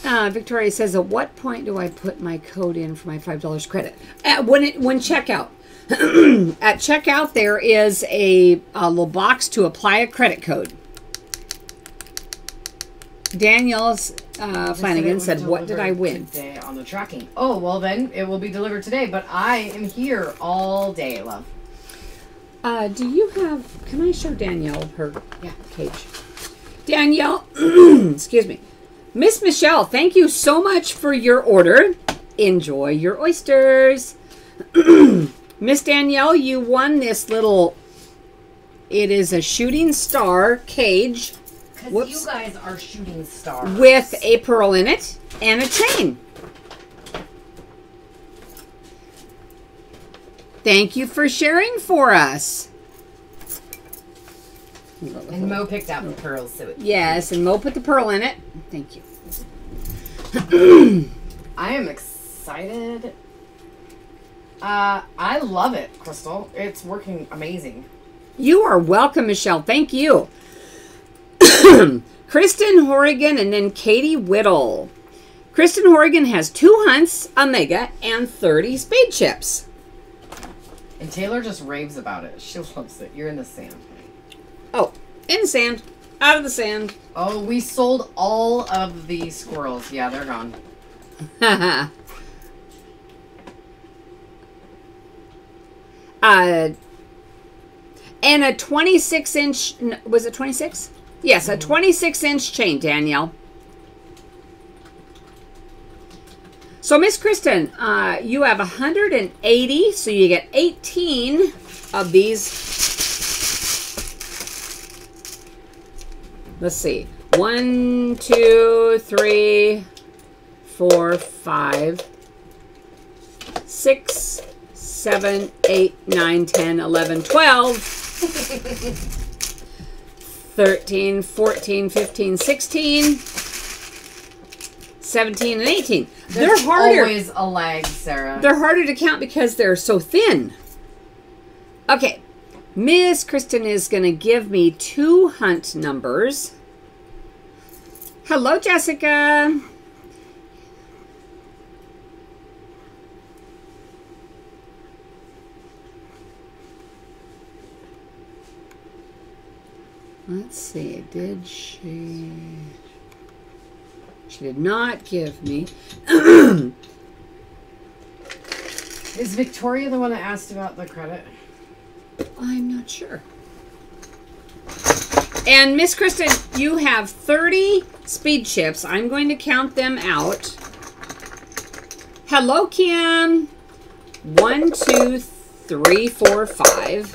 Uh, Victoria says, at what point do I put my code in for my $5 credit? At, uh, when, it, when checkout. at checkout, there is a, a, little box to apply a credit code. Danielle uh, Flanagan said, "What did I win?" Today
on the tracking. Oh well, then it will be delivered today. But I am here all day,
love. Uh, do you have? Can I show Danielle her yeah. cage? Danielle, excuse me, Miss Michelle. Thank you so much for your order. Enjoy your oysters. Miss Danielle, you won this little, it is a shooting star cage.
Because you guys are shooting stars. With
a pearl in it and a chain. Thank you for sharing for us. And Mo picked out the pearls. So yes, and Mo put the pearl in it.
Thank you. I am excited uh, I love it, Crystal. It's working amazing.
You are welcome, Michelle. Thank you. Kristen Horrigan and then Katie Whittle. Kristen Horrigan has two hunts, a mega, and 30 spade chips. And
Taylor just raves about it. She loves it. You're in the sand.
Oh, in the sand.
Out of the sand. Oh, we sold all of the squirrels. Yeah, they're gone.
Uh, and a 26 inch, was it 26? Yes, a 26 inch chain, Danielle. So, Miss Kristen, uh, you have 180, so you get 18 of these let's see. One, two, three, four, five, six, 7, 8, 9, 10, 11, 12,
13,
14, 15, 16, 17, and 18. There's they're harder. always
a lag, Sarah. They're
harder to count because they're so thin. Okay. Miss Kristen is going to give me two hunt numbers. Hello, Jessica. Let's see, did she... She did not give me.
Is Victoria the one that asked about the credit?
I'm not sure. And Miss Kristen, you have 30 speed chips. I'm going to count them out. Hello, Kim. One, two, three, four, five.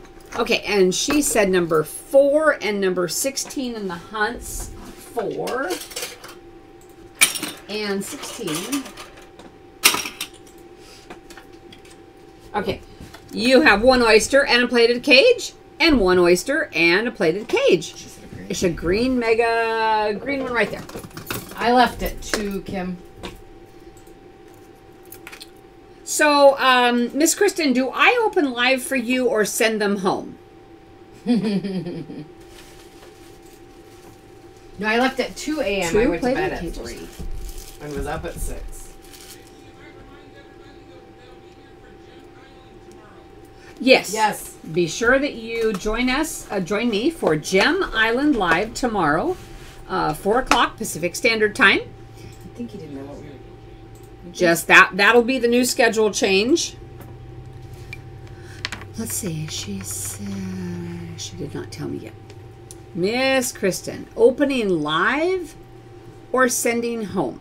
Okay, and she said number four and number 16 in the hunts. Four and 16. Okay, you have one oyster and a plated cage, and one oyster and a plated cage. It's a green mega green one right there. I left it to Kim. So, um, Miss Kristen, do I open live for you or send them home? no, I left at 2 a.m. I went to bed at 3.
and was up at 6.
Yes. Yes. Be sure that you join us, uh, join me for Gem Island Live tomorrow, uh, 4 o'clock Pacific Standard Time.
I think he didn't
just that. That'll be the new schedule change. Let's see. She said she did not tell me yet. Miss Kristen, opening live or sending home?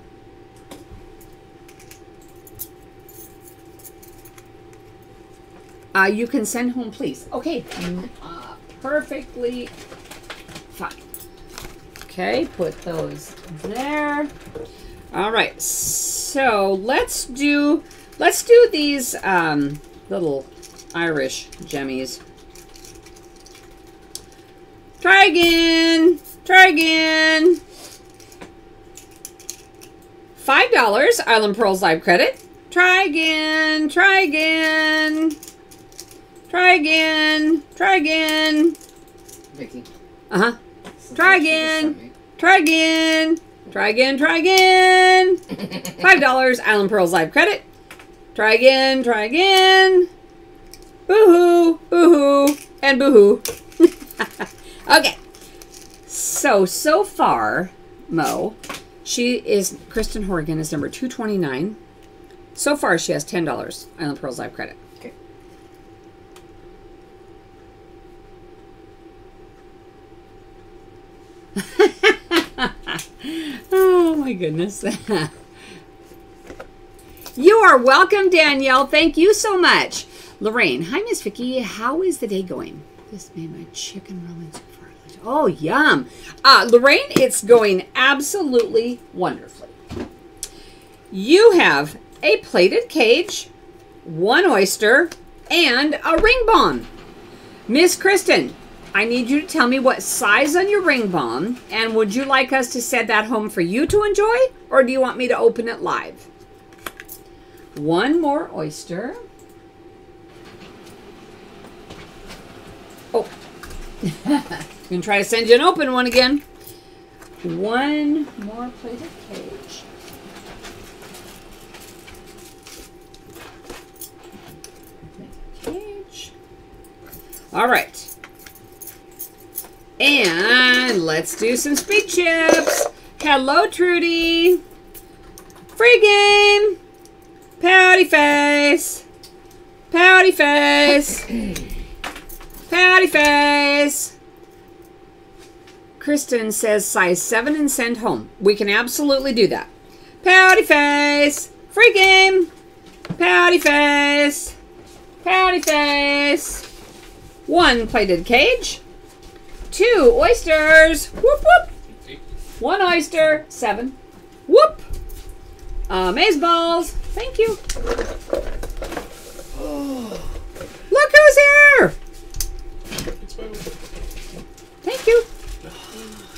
Uh, you can send home, please. Okay. Uh, perfectly fine. Okay, put those there. All right, so let's do let's do these um, little Irish jemmies. Try again. Try again. Five dollars Island Pearls Live Credit. Try again. Try again. Try again. Try again. Vicki. Uh huh. Try again. Try again. Try again, try again. $5 Island Pearls Live credit. Try again, try again. Boohoo, boohoo, and boohoo. okay. So, so far, Mo, she is, Kristen Horrigan is number 229. So far, she has $10 Island Pearls Live credit. Okay. oh my goodness. you are welcome, Danielle. Thank you so much. Lorraine, hi Miss Vicki. How is the day going? This made my chicken Romans. Oh, yum. Uh, Lorraine, it's going absolutely wonderfully. You have a plated cage, one oyster, and a ring bomb. Miss Kristen, I need you to tell me what size on your ring bomb, and would you like us to send that home for you to enjoy, or do you want me to open it live? One more oyster. Oh, I'm gonna try to send you an open one again. One more plate of cage. All right. let's do some speed chips. Hello, Trudy. Free game. Pouty face. Pouty face. Pouty face. Kristen says size 7 and send home. We can absolutely do that. Pouty face. Free game. Pouty face. Pouty face. One plated cage two oysters. Whoop whoop. One oyster, seven. Whoop. maze balls. Thank you. Oh, look who's here! Thank you.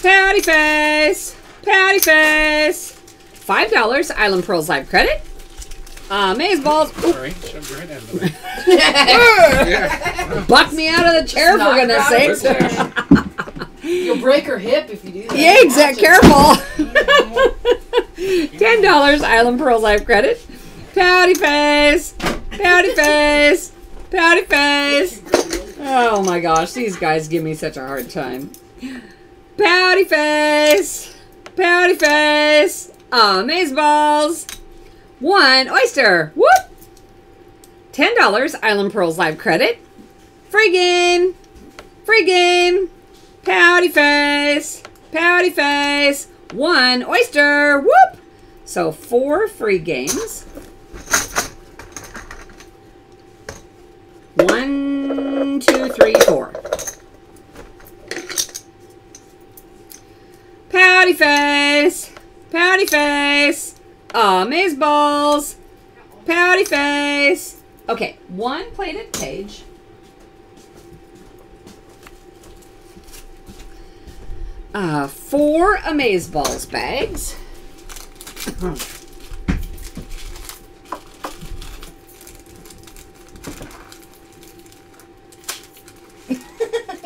Patty face. Patty face. Five dollars Island Pearls Live credit. Uh, maze balls. Sorry,
shoved your head out of the
way. Buck me out of the chair for goodness sake. You'll break her hip if you do that. Yeah, exact. Careful. Ten dollars Island Pearl life credit. Pouty face. Pouty face. Pouty face. Oh my gosh, these guys give me such a hard time. Pouty face. Pouty face. Amaze balls. One oyster. Whoop. $10 Island Pearls Live Credit. Friggin! Friggin! Pouty face! Pouty face! One oyster! Whoop! So four free games. One, two, three, four. Pouty face! Pouty face! Aw, maze balls. Pouty face. Okay, one plated page. Uh, four amaze balls bags.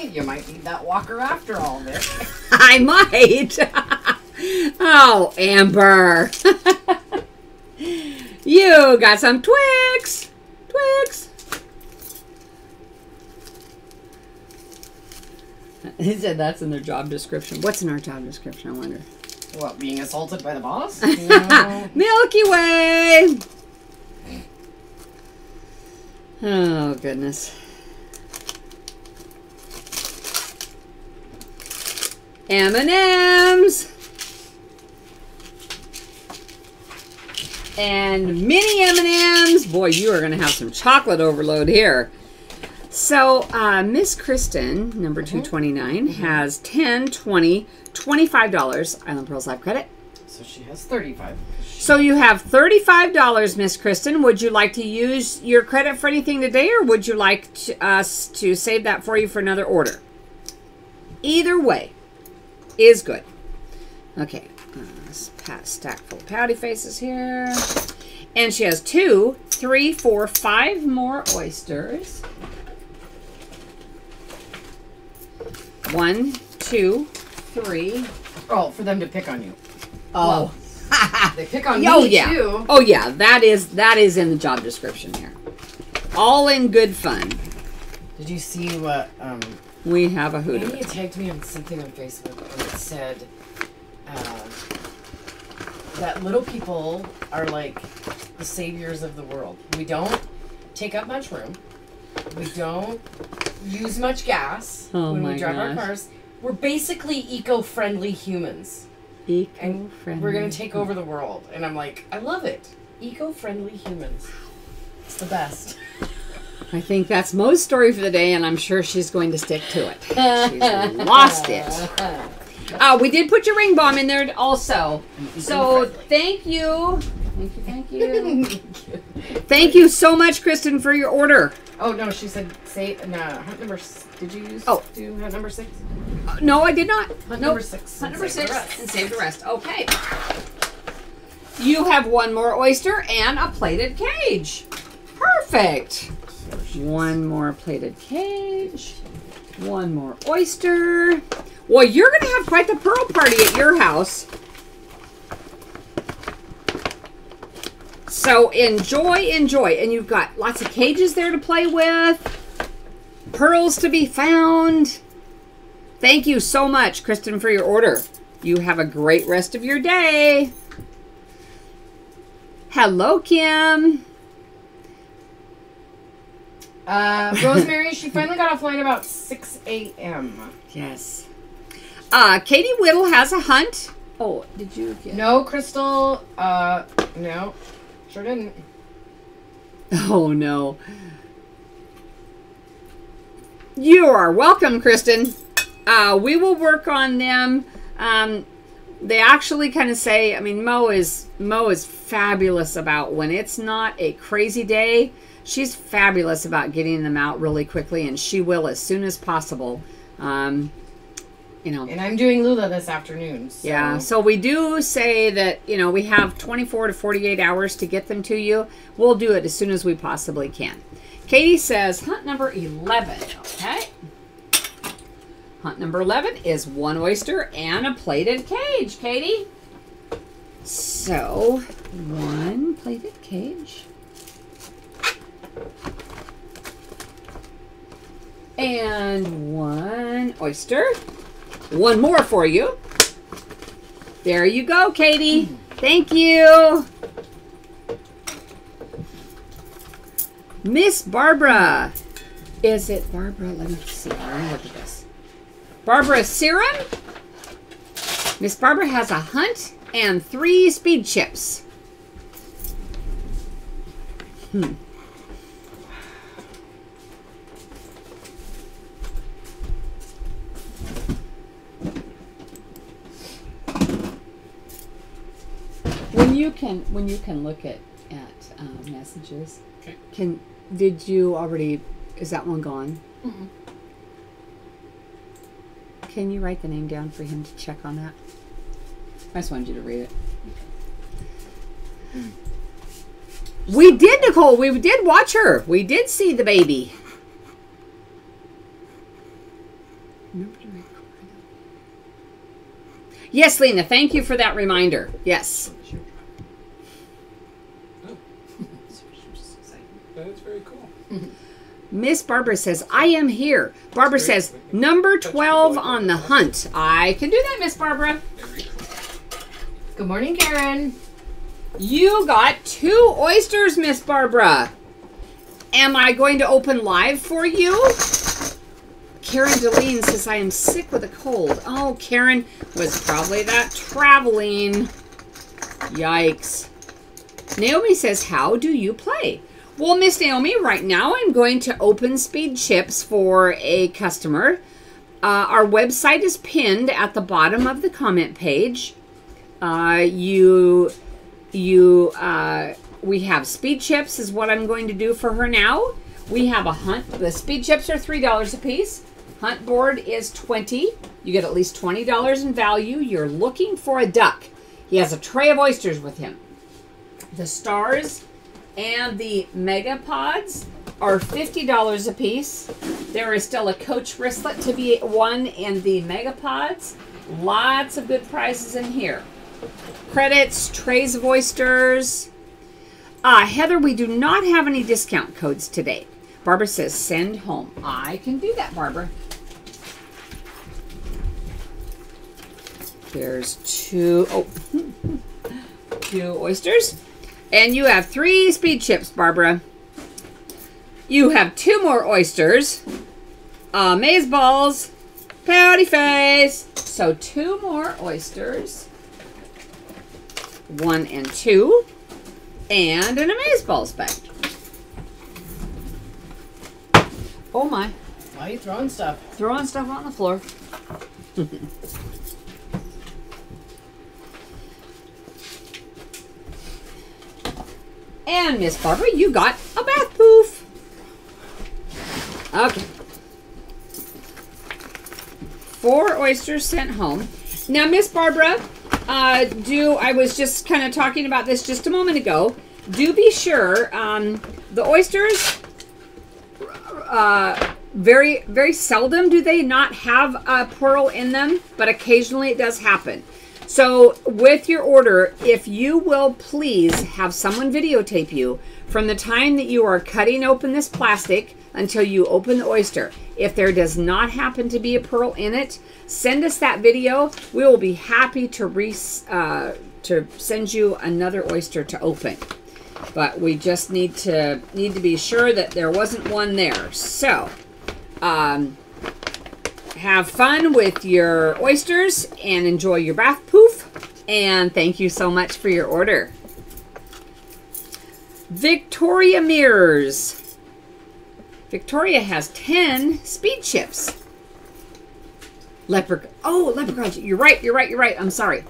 you might need that walker after all this.
I might. oh, Amber. you got some Twix. Twix. He said that's in their job description. What's in our job description, I wonder?
What, being assaulted by the boss?
Milky Way! Oh, goodness. M&M's! and mini M&Ms. Boy, you are going to have some chocolate overload here. So, uh, Miss Kristen, number uh-huh. 229, mm -hmm. has 10, 20, $25 Island Pearls Live credit.
So she has 35
So you have $35, Miss Kristen. Would you like to use your credit for anything today, or would you like to, us to save that for you for another order? Either way is good. Okay, stack full pouty faces here. And she has two, three, four, five more oysters. One, two, three.
Oh, for them to pick on you. Oh. they pick on oh, yeah. Too. Oh
yeah, that is that is in the job description here. All in good fun. Did you see what um we have a hoot? He tagged me on something on Facebook and
it said uh, that little people are like the saviors of the world. We don't take up much room. We don't use much gas oh when we drive gosh. our cars. We're basically eco-friendly humans. Eco-friendly. And we're gonna take over the world. And I'm like, I love it. Eco-friendly humans. It's the best.
I think that's Mo's story for the day, and I'm sure she's going to stick to it. She's lost it. Ah, we did put your ring bomb in there also. So thank you. Thank you, thank you. thank you so much, Kristen, for your order. Oh, no, she said,
say, no, hunt number, did you use, oh. do hunt number six?
Uh, no, I did not. Hunt nope. number six. Hunt number six and save the rest. Okay. You have one more oyster and a plated cage. Perfect. One more plated cage. One more oyster. Well, you're going to have quite the pearl party at your house. So enjoy, enjoy. And you've got lots of cages there to play with. Pearls to be found. Thank you so much, Kristen, for your order. You have a great rest of your day. Hello, Kim. Uh, Rosemary, she finally
got offline about 6 a.m. Yes. Uh, Katie Whittle has a hunt. Oh, did you get No, Crystal. Uh, no. Sure didn't.
Oh, no. You are welcome, Kristen. Uh, we will work on them. Um, they actually kind of say, I mean, Mo is Mo is fabulous about when it's not a crazy day. She's fabulous about getting them out really quickly, and she will as soon as possible. Um, you know. And I'm doing Lula this afternoon. So. Yeah, so we do say that, you know, we have 24 to 48 hours to get them to you. We'll do it as soon as we possibly can. Katie says, hunt number 11, okay? Hunt number 11 is one oyster and a plated cage, Katie. So, one plated cage. And one oyster. One more for you. There you go, Katie. Thank you. Miss Barbara. Is it Barbara? Let me see. look at this. Barbara Serum. Miss Barbara has a hunt and three speed chips. Hmm. When you can, when you can look at at um, messages, okay. can did you already? Is that one gone? Mm -hmm. Can you write the name down for him to check on that? I just wanted you to read it. Mm. We did, Nicole. We did watch her. We did see the baby. Yes, Lena. Thank you for that reminder. Yes. Miss Barbara says, I am here. Barbara says, number 12 on the hunt. I can do that, Miss Barbara. Good morning, Karen. You got two oysters, Miss Barbara. Am I going to open live for you? Karen Delene says, I am sick with a cold. Oh, Karen was probably that traveling. Yikes. Naomi says, how do you play? Well, Miss Naomi, right now I'm going to open speed chips for a customer. Uh, our website is pinned at the bottom of the comment page. Uh, you, you, uh, we have speed chips is what I'm going to do for her now. We have a hunt. The speed chips are three dollars a piece. Hunt board is twenty. You get at least twenty dollars in value. You're looking for a duck. He has a tray of oysters with him. The stars and the Megapods are $50 a piece. There is still a coach wristlet to be won in the Megapods. Lots of good prizes in here. Credits, trays of oysters. Uh, ah, Heather, we do not have any discount codes today. Barbara says send home. I can do that, Barbara. Here's two, oh, two oysters. And you have three speed chips, Barbara. You have two more oysters, uh, maze balls, pouty face. So two more oysters, one and two, and an amaze balls bag. Oh my. Why are you throwing stuff? Throwing stuff on the floor. And Miss Barbara, you got a bath poof. Okay. Four oysters sent home. Now, Miss Barbara, uh, do I was just kind of talking about this just a moment ago. Do be sure um, the oysters. Uh, very very seldom do they not have a pearl in them, but occasionally it does happen. So with your order, if you will please have someone videotape you from the time that you are cutting open this plastic until you open the oyster. If there does not happen to be a pearl in it, send us that video. We will be happy to, re uh, to send you another oyster to open. But we just need to need to be sure that there wasn't one there. So, um, have fun with your oysters and enjoy your bath poof. And thank you so much for your order. Victoria Mirrors. Victoria has 10 speed chips. Leprechaun. Oh, leprechaun. You're right. You're right. You're right. I'm sorry.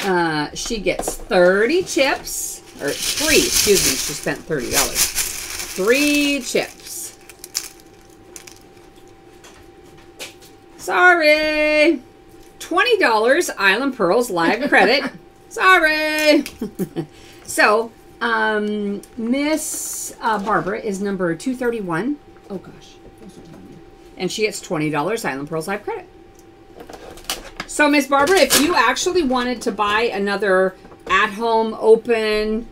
Uh, she gets 30 chips. Or three. Excuse me. She spent $30. Three chips. Sorry. $20 Island Pearls live credit. Sorry. so, um, Miss uh, Barbara is number 231. Oh, gosh. And she gets $20 Island Pearls live credit. So, Miss Barbara, if you actually wanted to buy another at-home open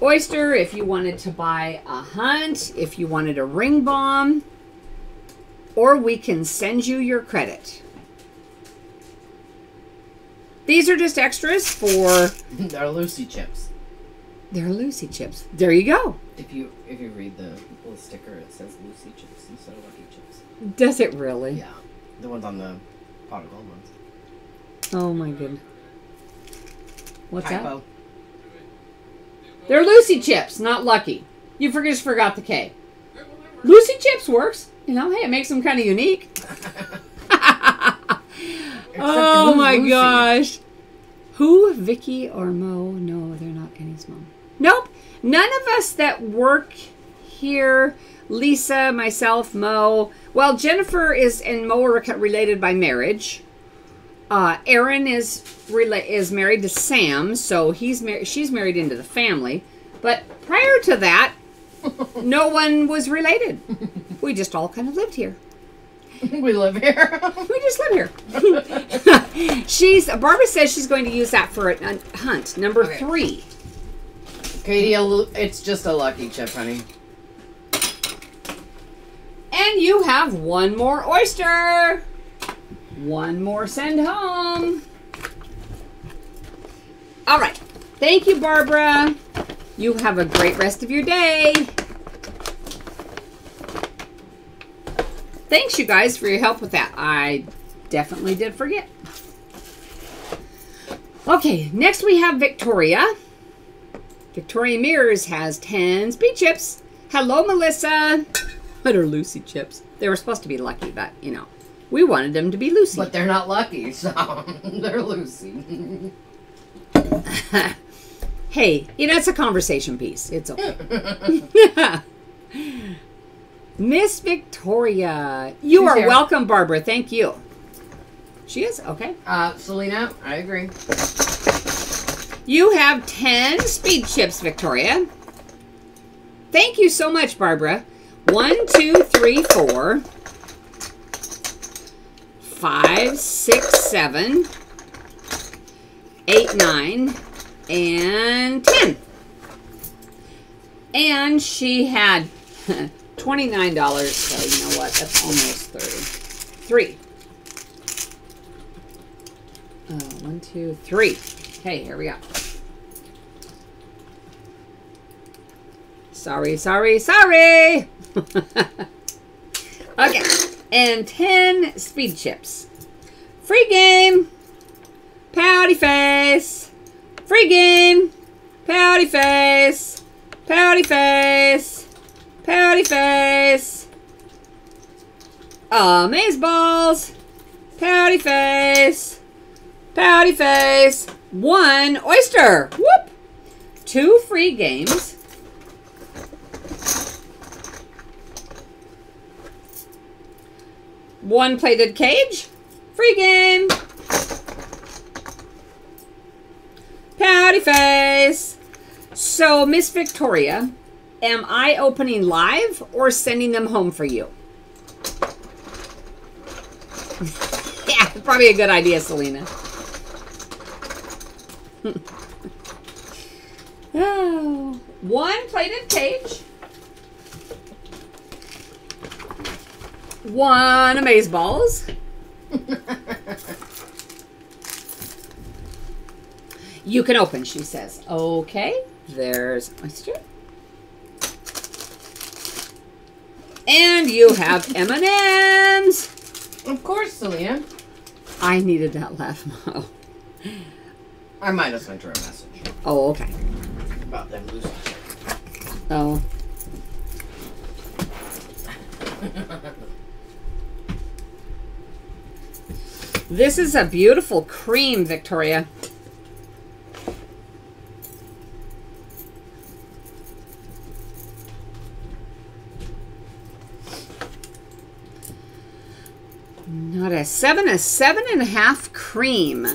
oyster, if you wanted to buy a hunt, if you wanted a ring bomb, or we can send you your credit. These are just extras for... They're Lucy chips. They're Lucy chips. There you go.
If you if you read the little sticker, it says Lucy chips instead of Lucky chips. Does
it really? Yeah.
The ones on the pot of gold ones.
Oh my goodness. What's Typo. that? They're Lucy chips, not Lucky. You just forgot the K. Lucy chips works you know, hey, it makes them kind of unique.
oh my Lucy. gosh.
Who, Vicky or Mo? No, they're not Kenny's mom. Nope. None of us that work here, Lisa, myself, Mo. Well, Jennifer is and Mo are related by marriage. Uh, Aaron is rela- is married to Sam, so he's mar- she's married into the family. But prior to that, no one was related. We just all kind of lived here. We live here. we just live here. she's Barbara says she's going to use that for a hunt. Number okay. three. Katie, it's just a lucky chip, honey. And you have one more oyster. One more send home. All right. Thank you, Barbara. You have a great rest of your day. Thanks, you guys, for your help with that. I definitely did forget. Okay, next we have Victoria. Victoria Mirrors has 10 speed chips. Hello, Melissa. What are Lucy chips? They were supposed to be lucky, but, you know, we wanted them to be Lucy. But they're not lucky, so they're Lucy. Hey, you know, it's a conversation piece. It's okay. Miss Victoria. You are welcome, Barbara. Thank you. She is? Okay. Uh, Selena, I agree. You have 10 speed chips, Victoria. Thank you so much, Barbara. One, two, three, four, five, six, seven, eight, nine and 10. And she had $29, so you know what, that's almost 30. Three. Uh, one, two, three. Okay, here we go. Sorry, sorry, sorry. okay, and 10 speed chips. Free game. Pouty face. Free game! Pouty face! Pouty face! Pouty face! Amaze balls! Pouty face! Pouty face! One oyster! Whoop! Two free games. One plated cage. Free game! Pouty face. So, Miss Victoria, am I opening live or sending them home for you? yeah, probably a good idea, Selena. oh, one plated cage. One amaze balls. You can open, she says. Okay, there's oyster. And you have M&M's. Of course, Celia. I needed that laugh Mo.
I might have sent her a message. Oh, okay. About them losing.
Oh. this is a beautiful cream, Victoria. Not a seven, a seven and a half cream.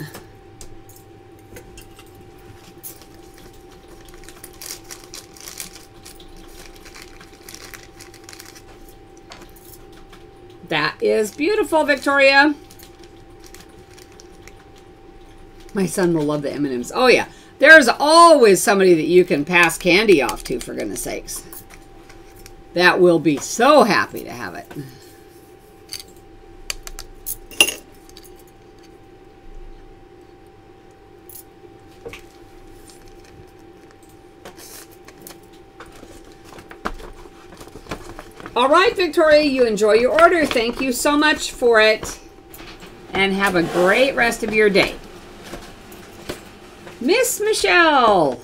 That is beautiful, Victoria. My son will love the M&Ms. Oh, yeah. There's always somebody that you can pass candy off to, for goodness sakes. That will be so happy to have it. All right, Victoria, you enjoy your order. Thank you so much for it. And have a great rest of your day. Miss Michelle.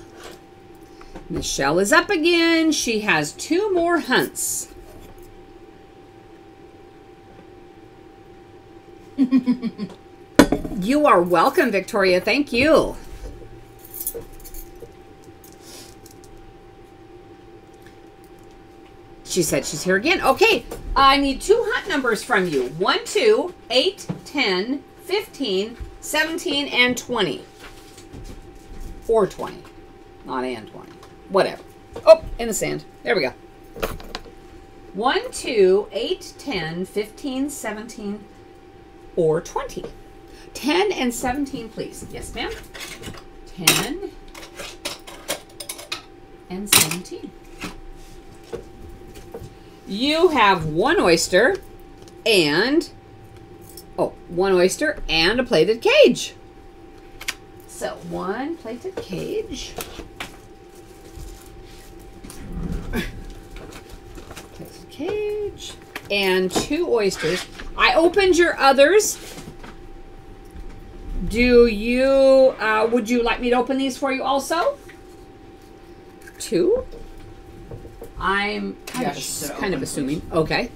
Michelle is up again. She has two more hunts. you are welcome, Victoria. Thank you. She said she's here again. Okay, I need two hunt numbers from you. 1, 2, 8, 10, 15, 17, and 20. Or 20. Not and 20. Whatever. Oh, in the sand. There we go. 1, 2, 8, 10, 15, 17, or 20. 10 and 17, please. Yes, ma'am. 10 and 17 you have one oyster and oh, one oyster and a plated cage. So one plated cage. Plated cage and two oysters. I opened your others. Do you, uh, would you like me to open these for you also? Two. I'm kind, yeah, of, so kind of assuming. Please. Okay.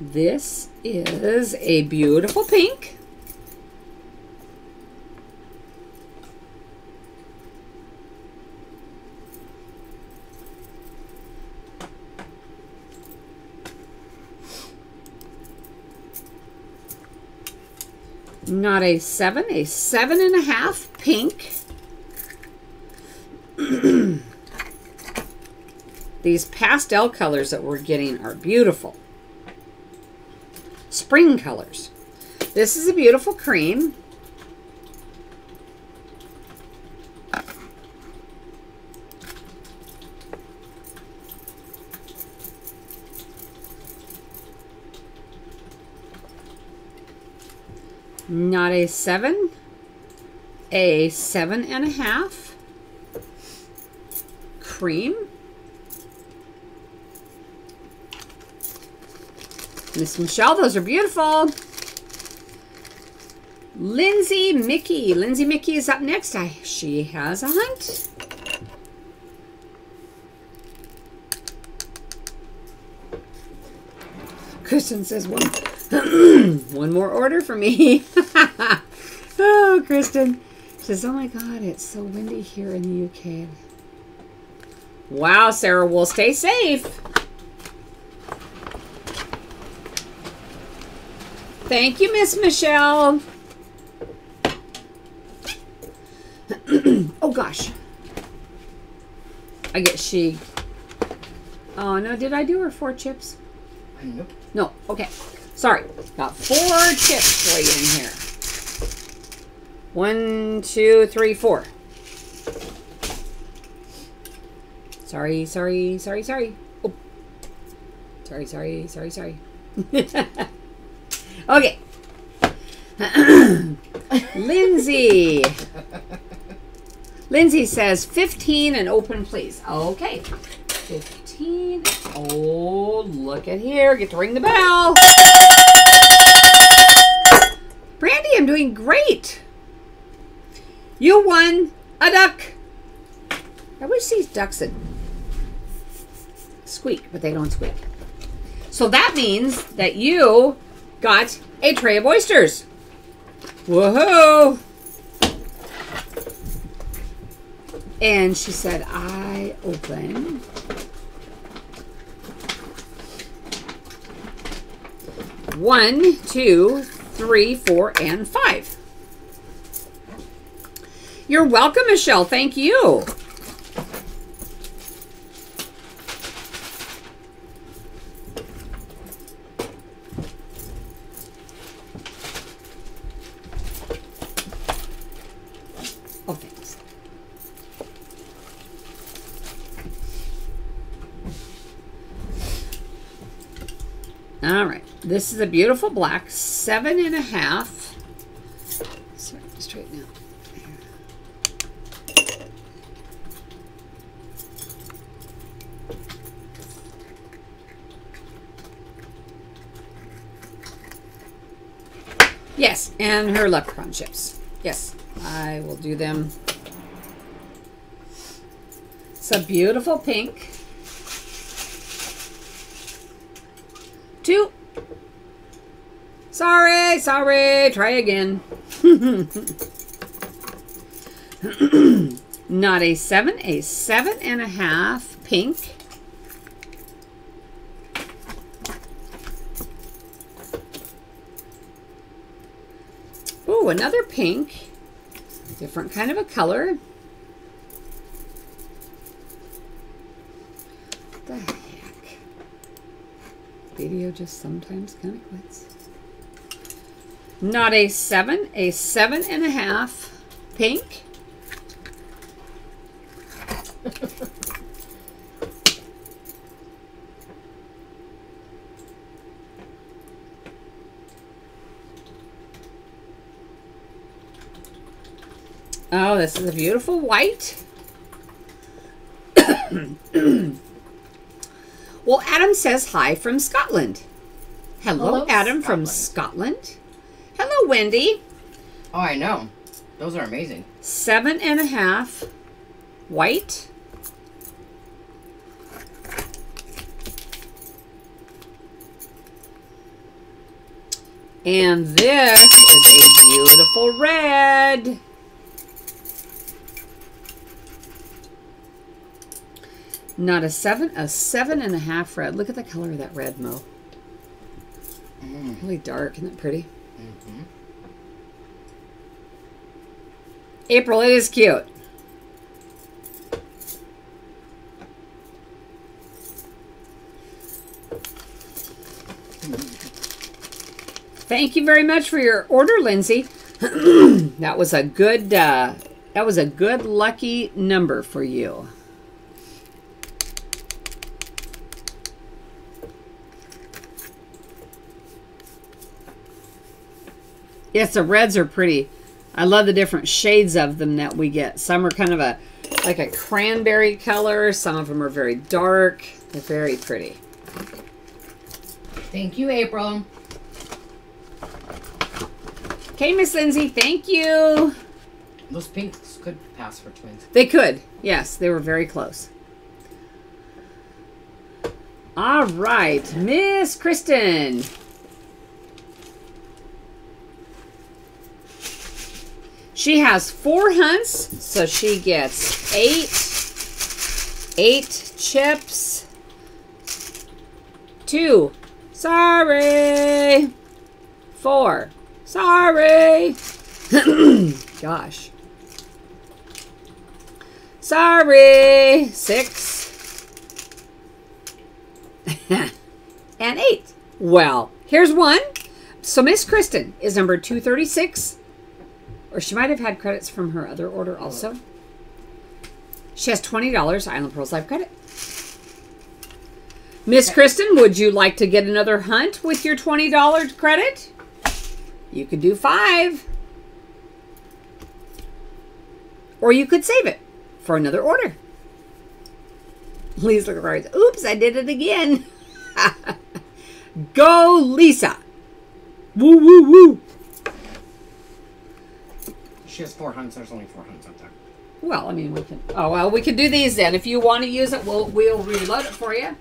This is a beautiful pink. not a seven, a seven and a half pink. These pastel colors that we're getting are beautiful. Spring colors. This is a beautiful cream. not a seven, a seven and a half, cream, Miss Michelle, those are beautiful. Lindsay Mickey. Lindsay Mickey is up next. I, she has a hunt. Kristen says one, one more order for me. Kristen. She says, oh my God, it's so windy here in the UK. Wow, Sarah, we'll stay safe. Thank you, Miss Michelle. oh, gosh. I guess she. Oh, no, did I do her four chips? Nope. No, okay. Sorry. Got four chips for you in here. One, two, three, four. Sorry, sorry, sorry, sorry. Oh. Sorry, sorry, sorry, sorry. okay. Lindsay. Lindsay says 15 and open, please. Okay. 15. Oh, look at here. Get to ring the bell. Brandy, I'm doing great. You won a duck. I wish these ducks would squeak, but they don't squeak. So that means that you got a tray of oysters. Woohoo! And she said, I open. One, two, three, four, and five. You're welcome, Michelle. Thank you. Oh, All right, this is a beautiful black, seven and a half. Yes, and her leprechaun chips. Yes, I will do them. It's a beautiful pink. Two. Sorry, sorry. Try again. Not a seven, a seven and a half pink. another pink. Different kind of a color. What the heck? Video just sometimes kind of quits. Not a seven, a seven and a half pink. Oh, this is a beautiful white. well, Adam says hi from Scotland. Hello, Hello Adam Scotland. from Scotland. Hello, Wendy. Oh, I know. Those are amazing. Seven and a half white. And this is a beautiful red. Not a seven, a seven and a half red. Look at the color of that red, Mo. Mm. Really dark. Isn't it pretty? Mm -hmm. April, it is cute. Thank you very much for your order, Lindsay. that was a good uh, that was a good lucky number for you. Yes, the reds are pretty. I love the different shades of them that we get. Some are kind of a like a cranberry color. Some of them are very dark. They're very pretty. Thank you, April. Okay, Miss Lindsay, thank you. Those pinks could pass for twins. They could. Yes, they were very close. All right, Miss Kristen. She has four hunts, so she gets eight, eight chips, two, sorry, four, sorry, gosh, sorry, six, and eight. Well, here's one. So Miss Kristen is number 236 or she might have had credits from her other order also. She has $20 Island Pearls Live credit. Miss Kristen, would you like to get another hunt with your $20 credit? You could do five. Or you could save it for another order. Lisa cries, oops, I did it again. Go, Lisa. Woo, woo, woo.
She has four hunts. There's only four hunts out there.
Well, I mean, we can. Oh well, we can do these then. If you want to use it, we'll we'll reload it for you.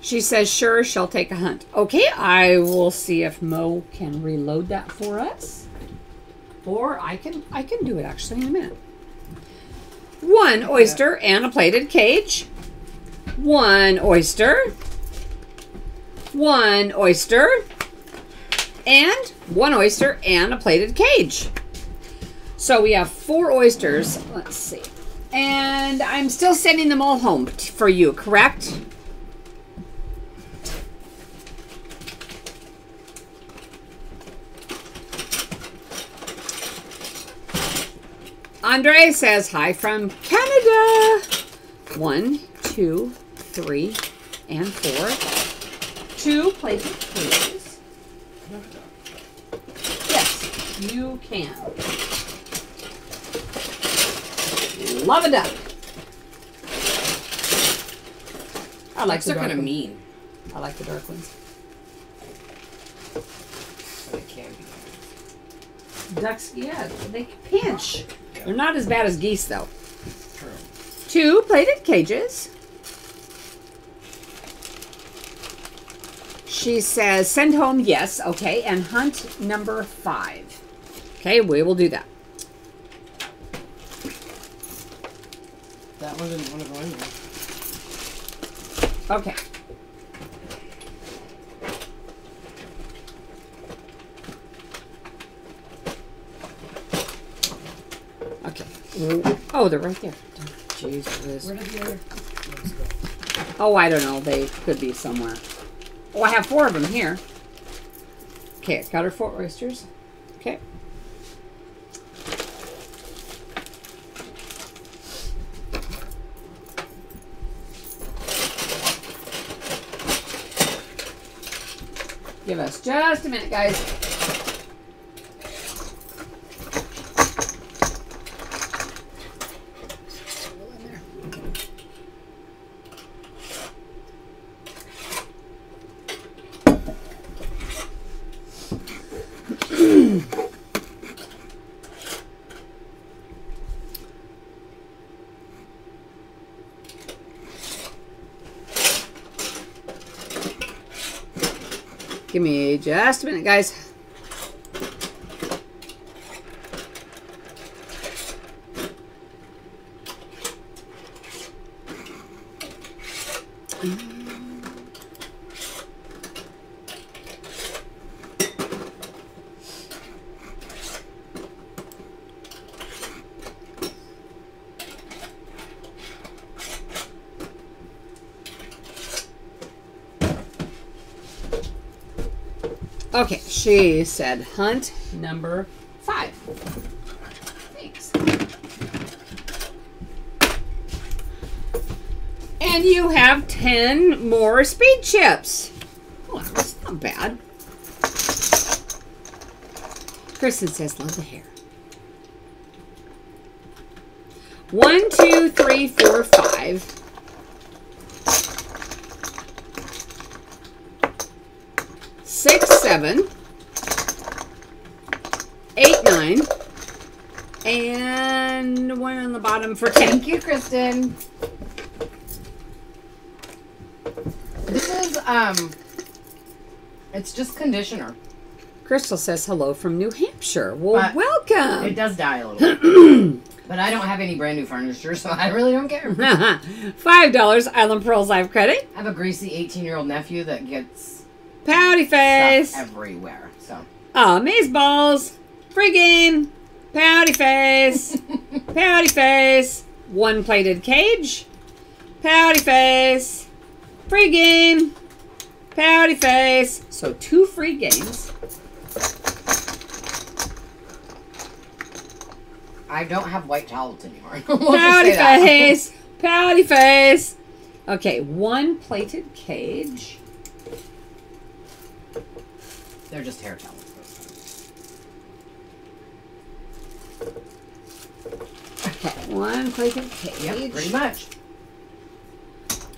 she says, sure, she'll take a hunt. Okay, I will see if Mo can reload that for us. Or I can I can do it actually in a minute. One oyster and a plated cage. One oyster. One oyster. And one oyster and a plated cage. So we have four oysters. Let's see. And I'm still sending them all home for you, correct? Andre says hi from Canada. One, two, three, and four. Two places, please. Yes, you can. Love a duck. I like They're the dark kind of mean. I like the dark ones. But it can be. Ducks, yeah, they pinch. They're not as bad as geese, though. True. Two plated cages. She says, send home, yes, okay, and hunt number five. Okay, we will do that. That wasn't one of mine. Okay. Oh, they're right there. Jesus. Where did the other Oh, I don't know. They could be somewhere. Oh, I have four of them here. Okay, got our four oysters. Okay. Give us just a minute, guys. just a minute, guys. She said hunt number five. Thanks. And you have 10 more speed chips. Oh, that's not bad. Kristen says, love the hair. Kristen. This is, um,
it's just conditioner.
Crystal says hello from New Hampshire. Well, but
welcome. It does die a little But I don't have any brand new furniture, so I really don't care.
$5 Island Pearls Live credit. I have a greasy 18 year old nephew that gets pouty face
everywhere. So,
oh, maze balls, free game, pouty face, pouty face one-plated cage. Pouty face. Free game. Pouty face. So two free games.
I don't have white towels anymore. pouty face.
pouty face. Okay, one plated cage.
They're just hair towels.
One Quaker cage. Yep, pretty much.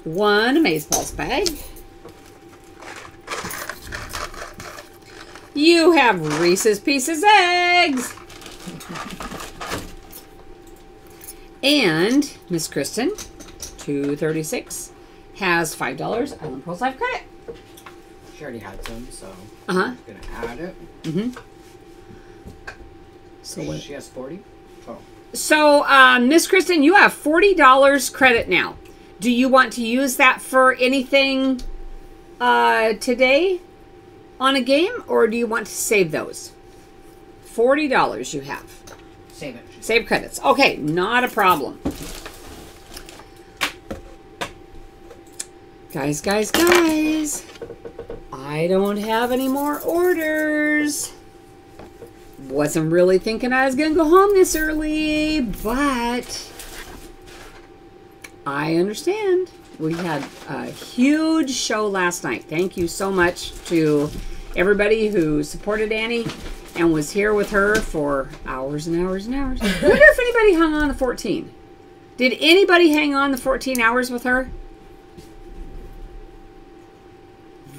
One Amaze Balls bag. You have Reese's Pieces eggs. And Miss Kristen, 236, has $5 Island Pearls Live credit. She already had some, so uh -huh. I'm going to add it. Mm-hmm. So, what? she has 40? So, um, Miss Kristen, you have $40 credit now. Do you want to use that for anything uh, today on a game, or do you want to save those? $40 you have. Save it. Save credits. Okay, not a problem. Guys, guys, guys. I don't have any more orders. Wasn't really thinking I was going to go home this early, but I understand. We had a huge show last night. Thank you so much to everybody who supported Annie and was here with her for hours and hours and hours. I wonder if anybody hung on the 14. Did anybody hang on the 14 hours with her?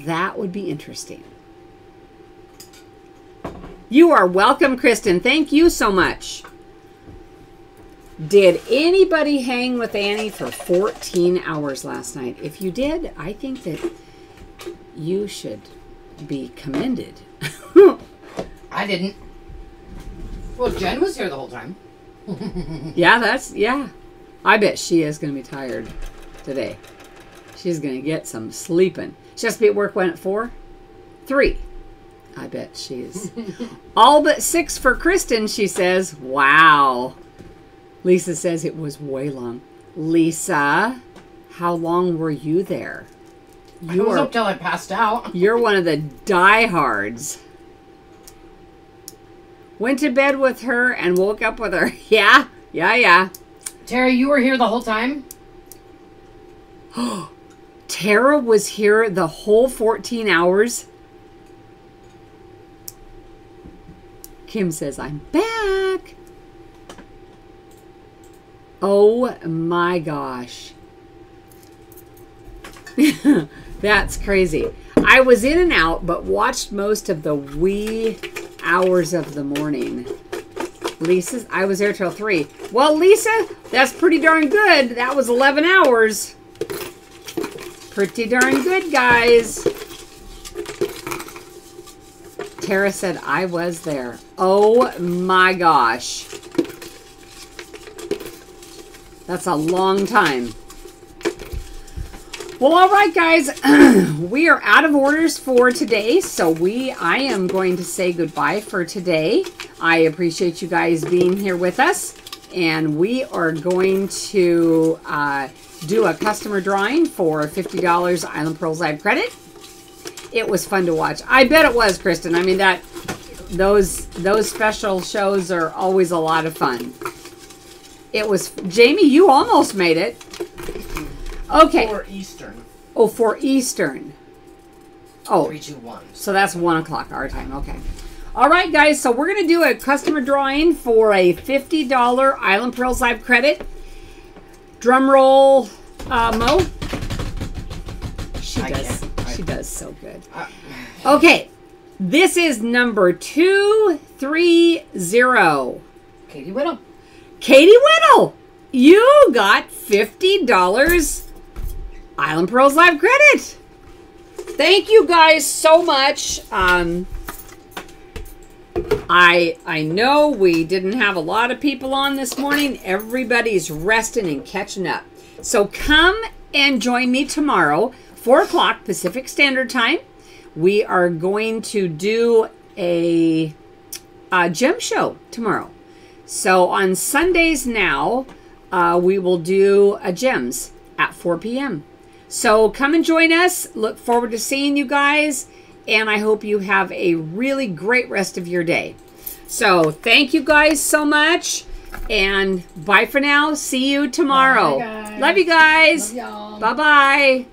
That would be interesting. You are welcome, Kristen. Thank you so much. Did anybody hang with Annie for 14 hours last night? If you did, I think that you should be commended. I didn't. Well, Jen was here the whole time. yeah, that's, yeah. I bet she is going to be tired today. She's going to get some sleeping. She has to be at work when at 4? 3. I bet she's all but six for Kristen, she says. Wow. Lisa says it was way long. Lisa, how long were you there? You I was are, up till I passed out. you're one of the diehards. Went to bed with her and woke up with her. Yeah, yeah, yeah. Terry, you were here the whole time? Tara was here the whole 14 hours? Kim says, I'm back. Oh my gosh. That's crazy. I was in and out, but watched most of the wee hours of the morning. Lisa, I was there till 3. Well, Lisa, that's pretty darn good. That was 11 hours. Pretty darn good, guys. Tara said, I was there. Oh my gosh. That's a long time. Well, all right, guys, we are out of orders for today, so we I am going to say goodbye for today. I appreciate you guys being here with us, and we are going to uh, do a customer drawing for $50 Island Pearls Live credit it was fun to watch. I bet it was, Kristen. I mean that those those special shows are always a lot of fun. It was Jamie. You almost made it. Okay. For Eastern. Oh, for Eastern. Oh. Three, two, one. So that's one o'clock our time. Okay. All right, guys. So we're gonna do a customer drawing for a fifty dollar Island Pearls Live credit. Drum roll, uh, Mo. She I does was so good. Okay, this is number 230. Katie Whittle. Katie Whittle, you got $50 Island Pearls Live credit. Thank you guys so much. Um, I I know we didn't have a lot of people on this morning. Everybody's resting and catching up. So come and join me tomorrow 4 o'clock Pacific Standard Time, we are going to do a, a gem show tomorrow. So on Sundays now, uh, we will do a gems at 4 p.m. So come and join us. Look forward to seeing you guys. And I hope you have a really great rest of your day. So thank you guys so much. And bye for now. See you tomorrow. Bye, Love you guys. bye bye.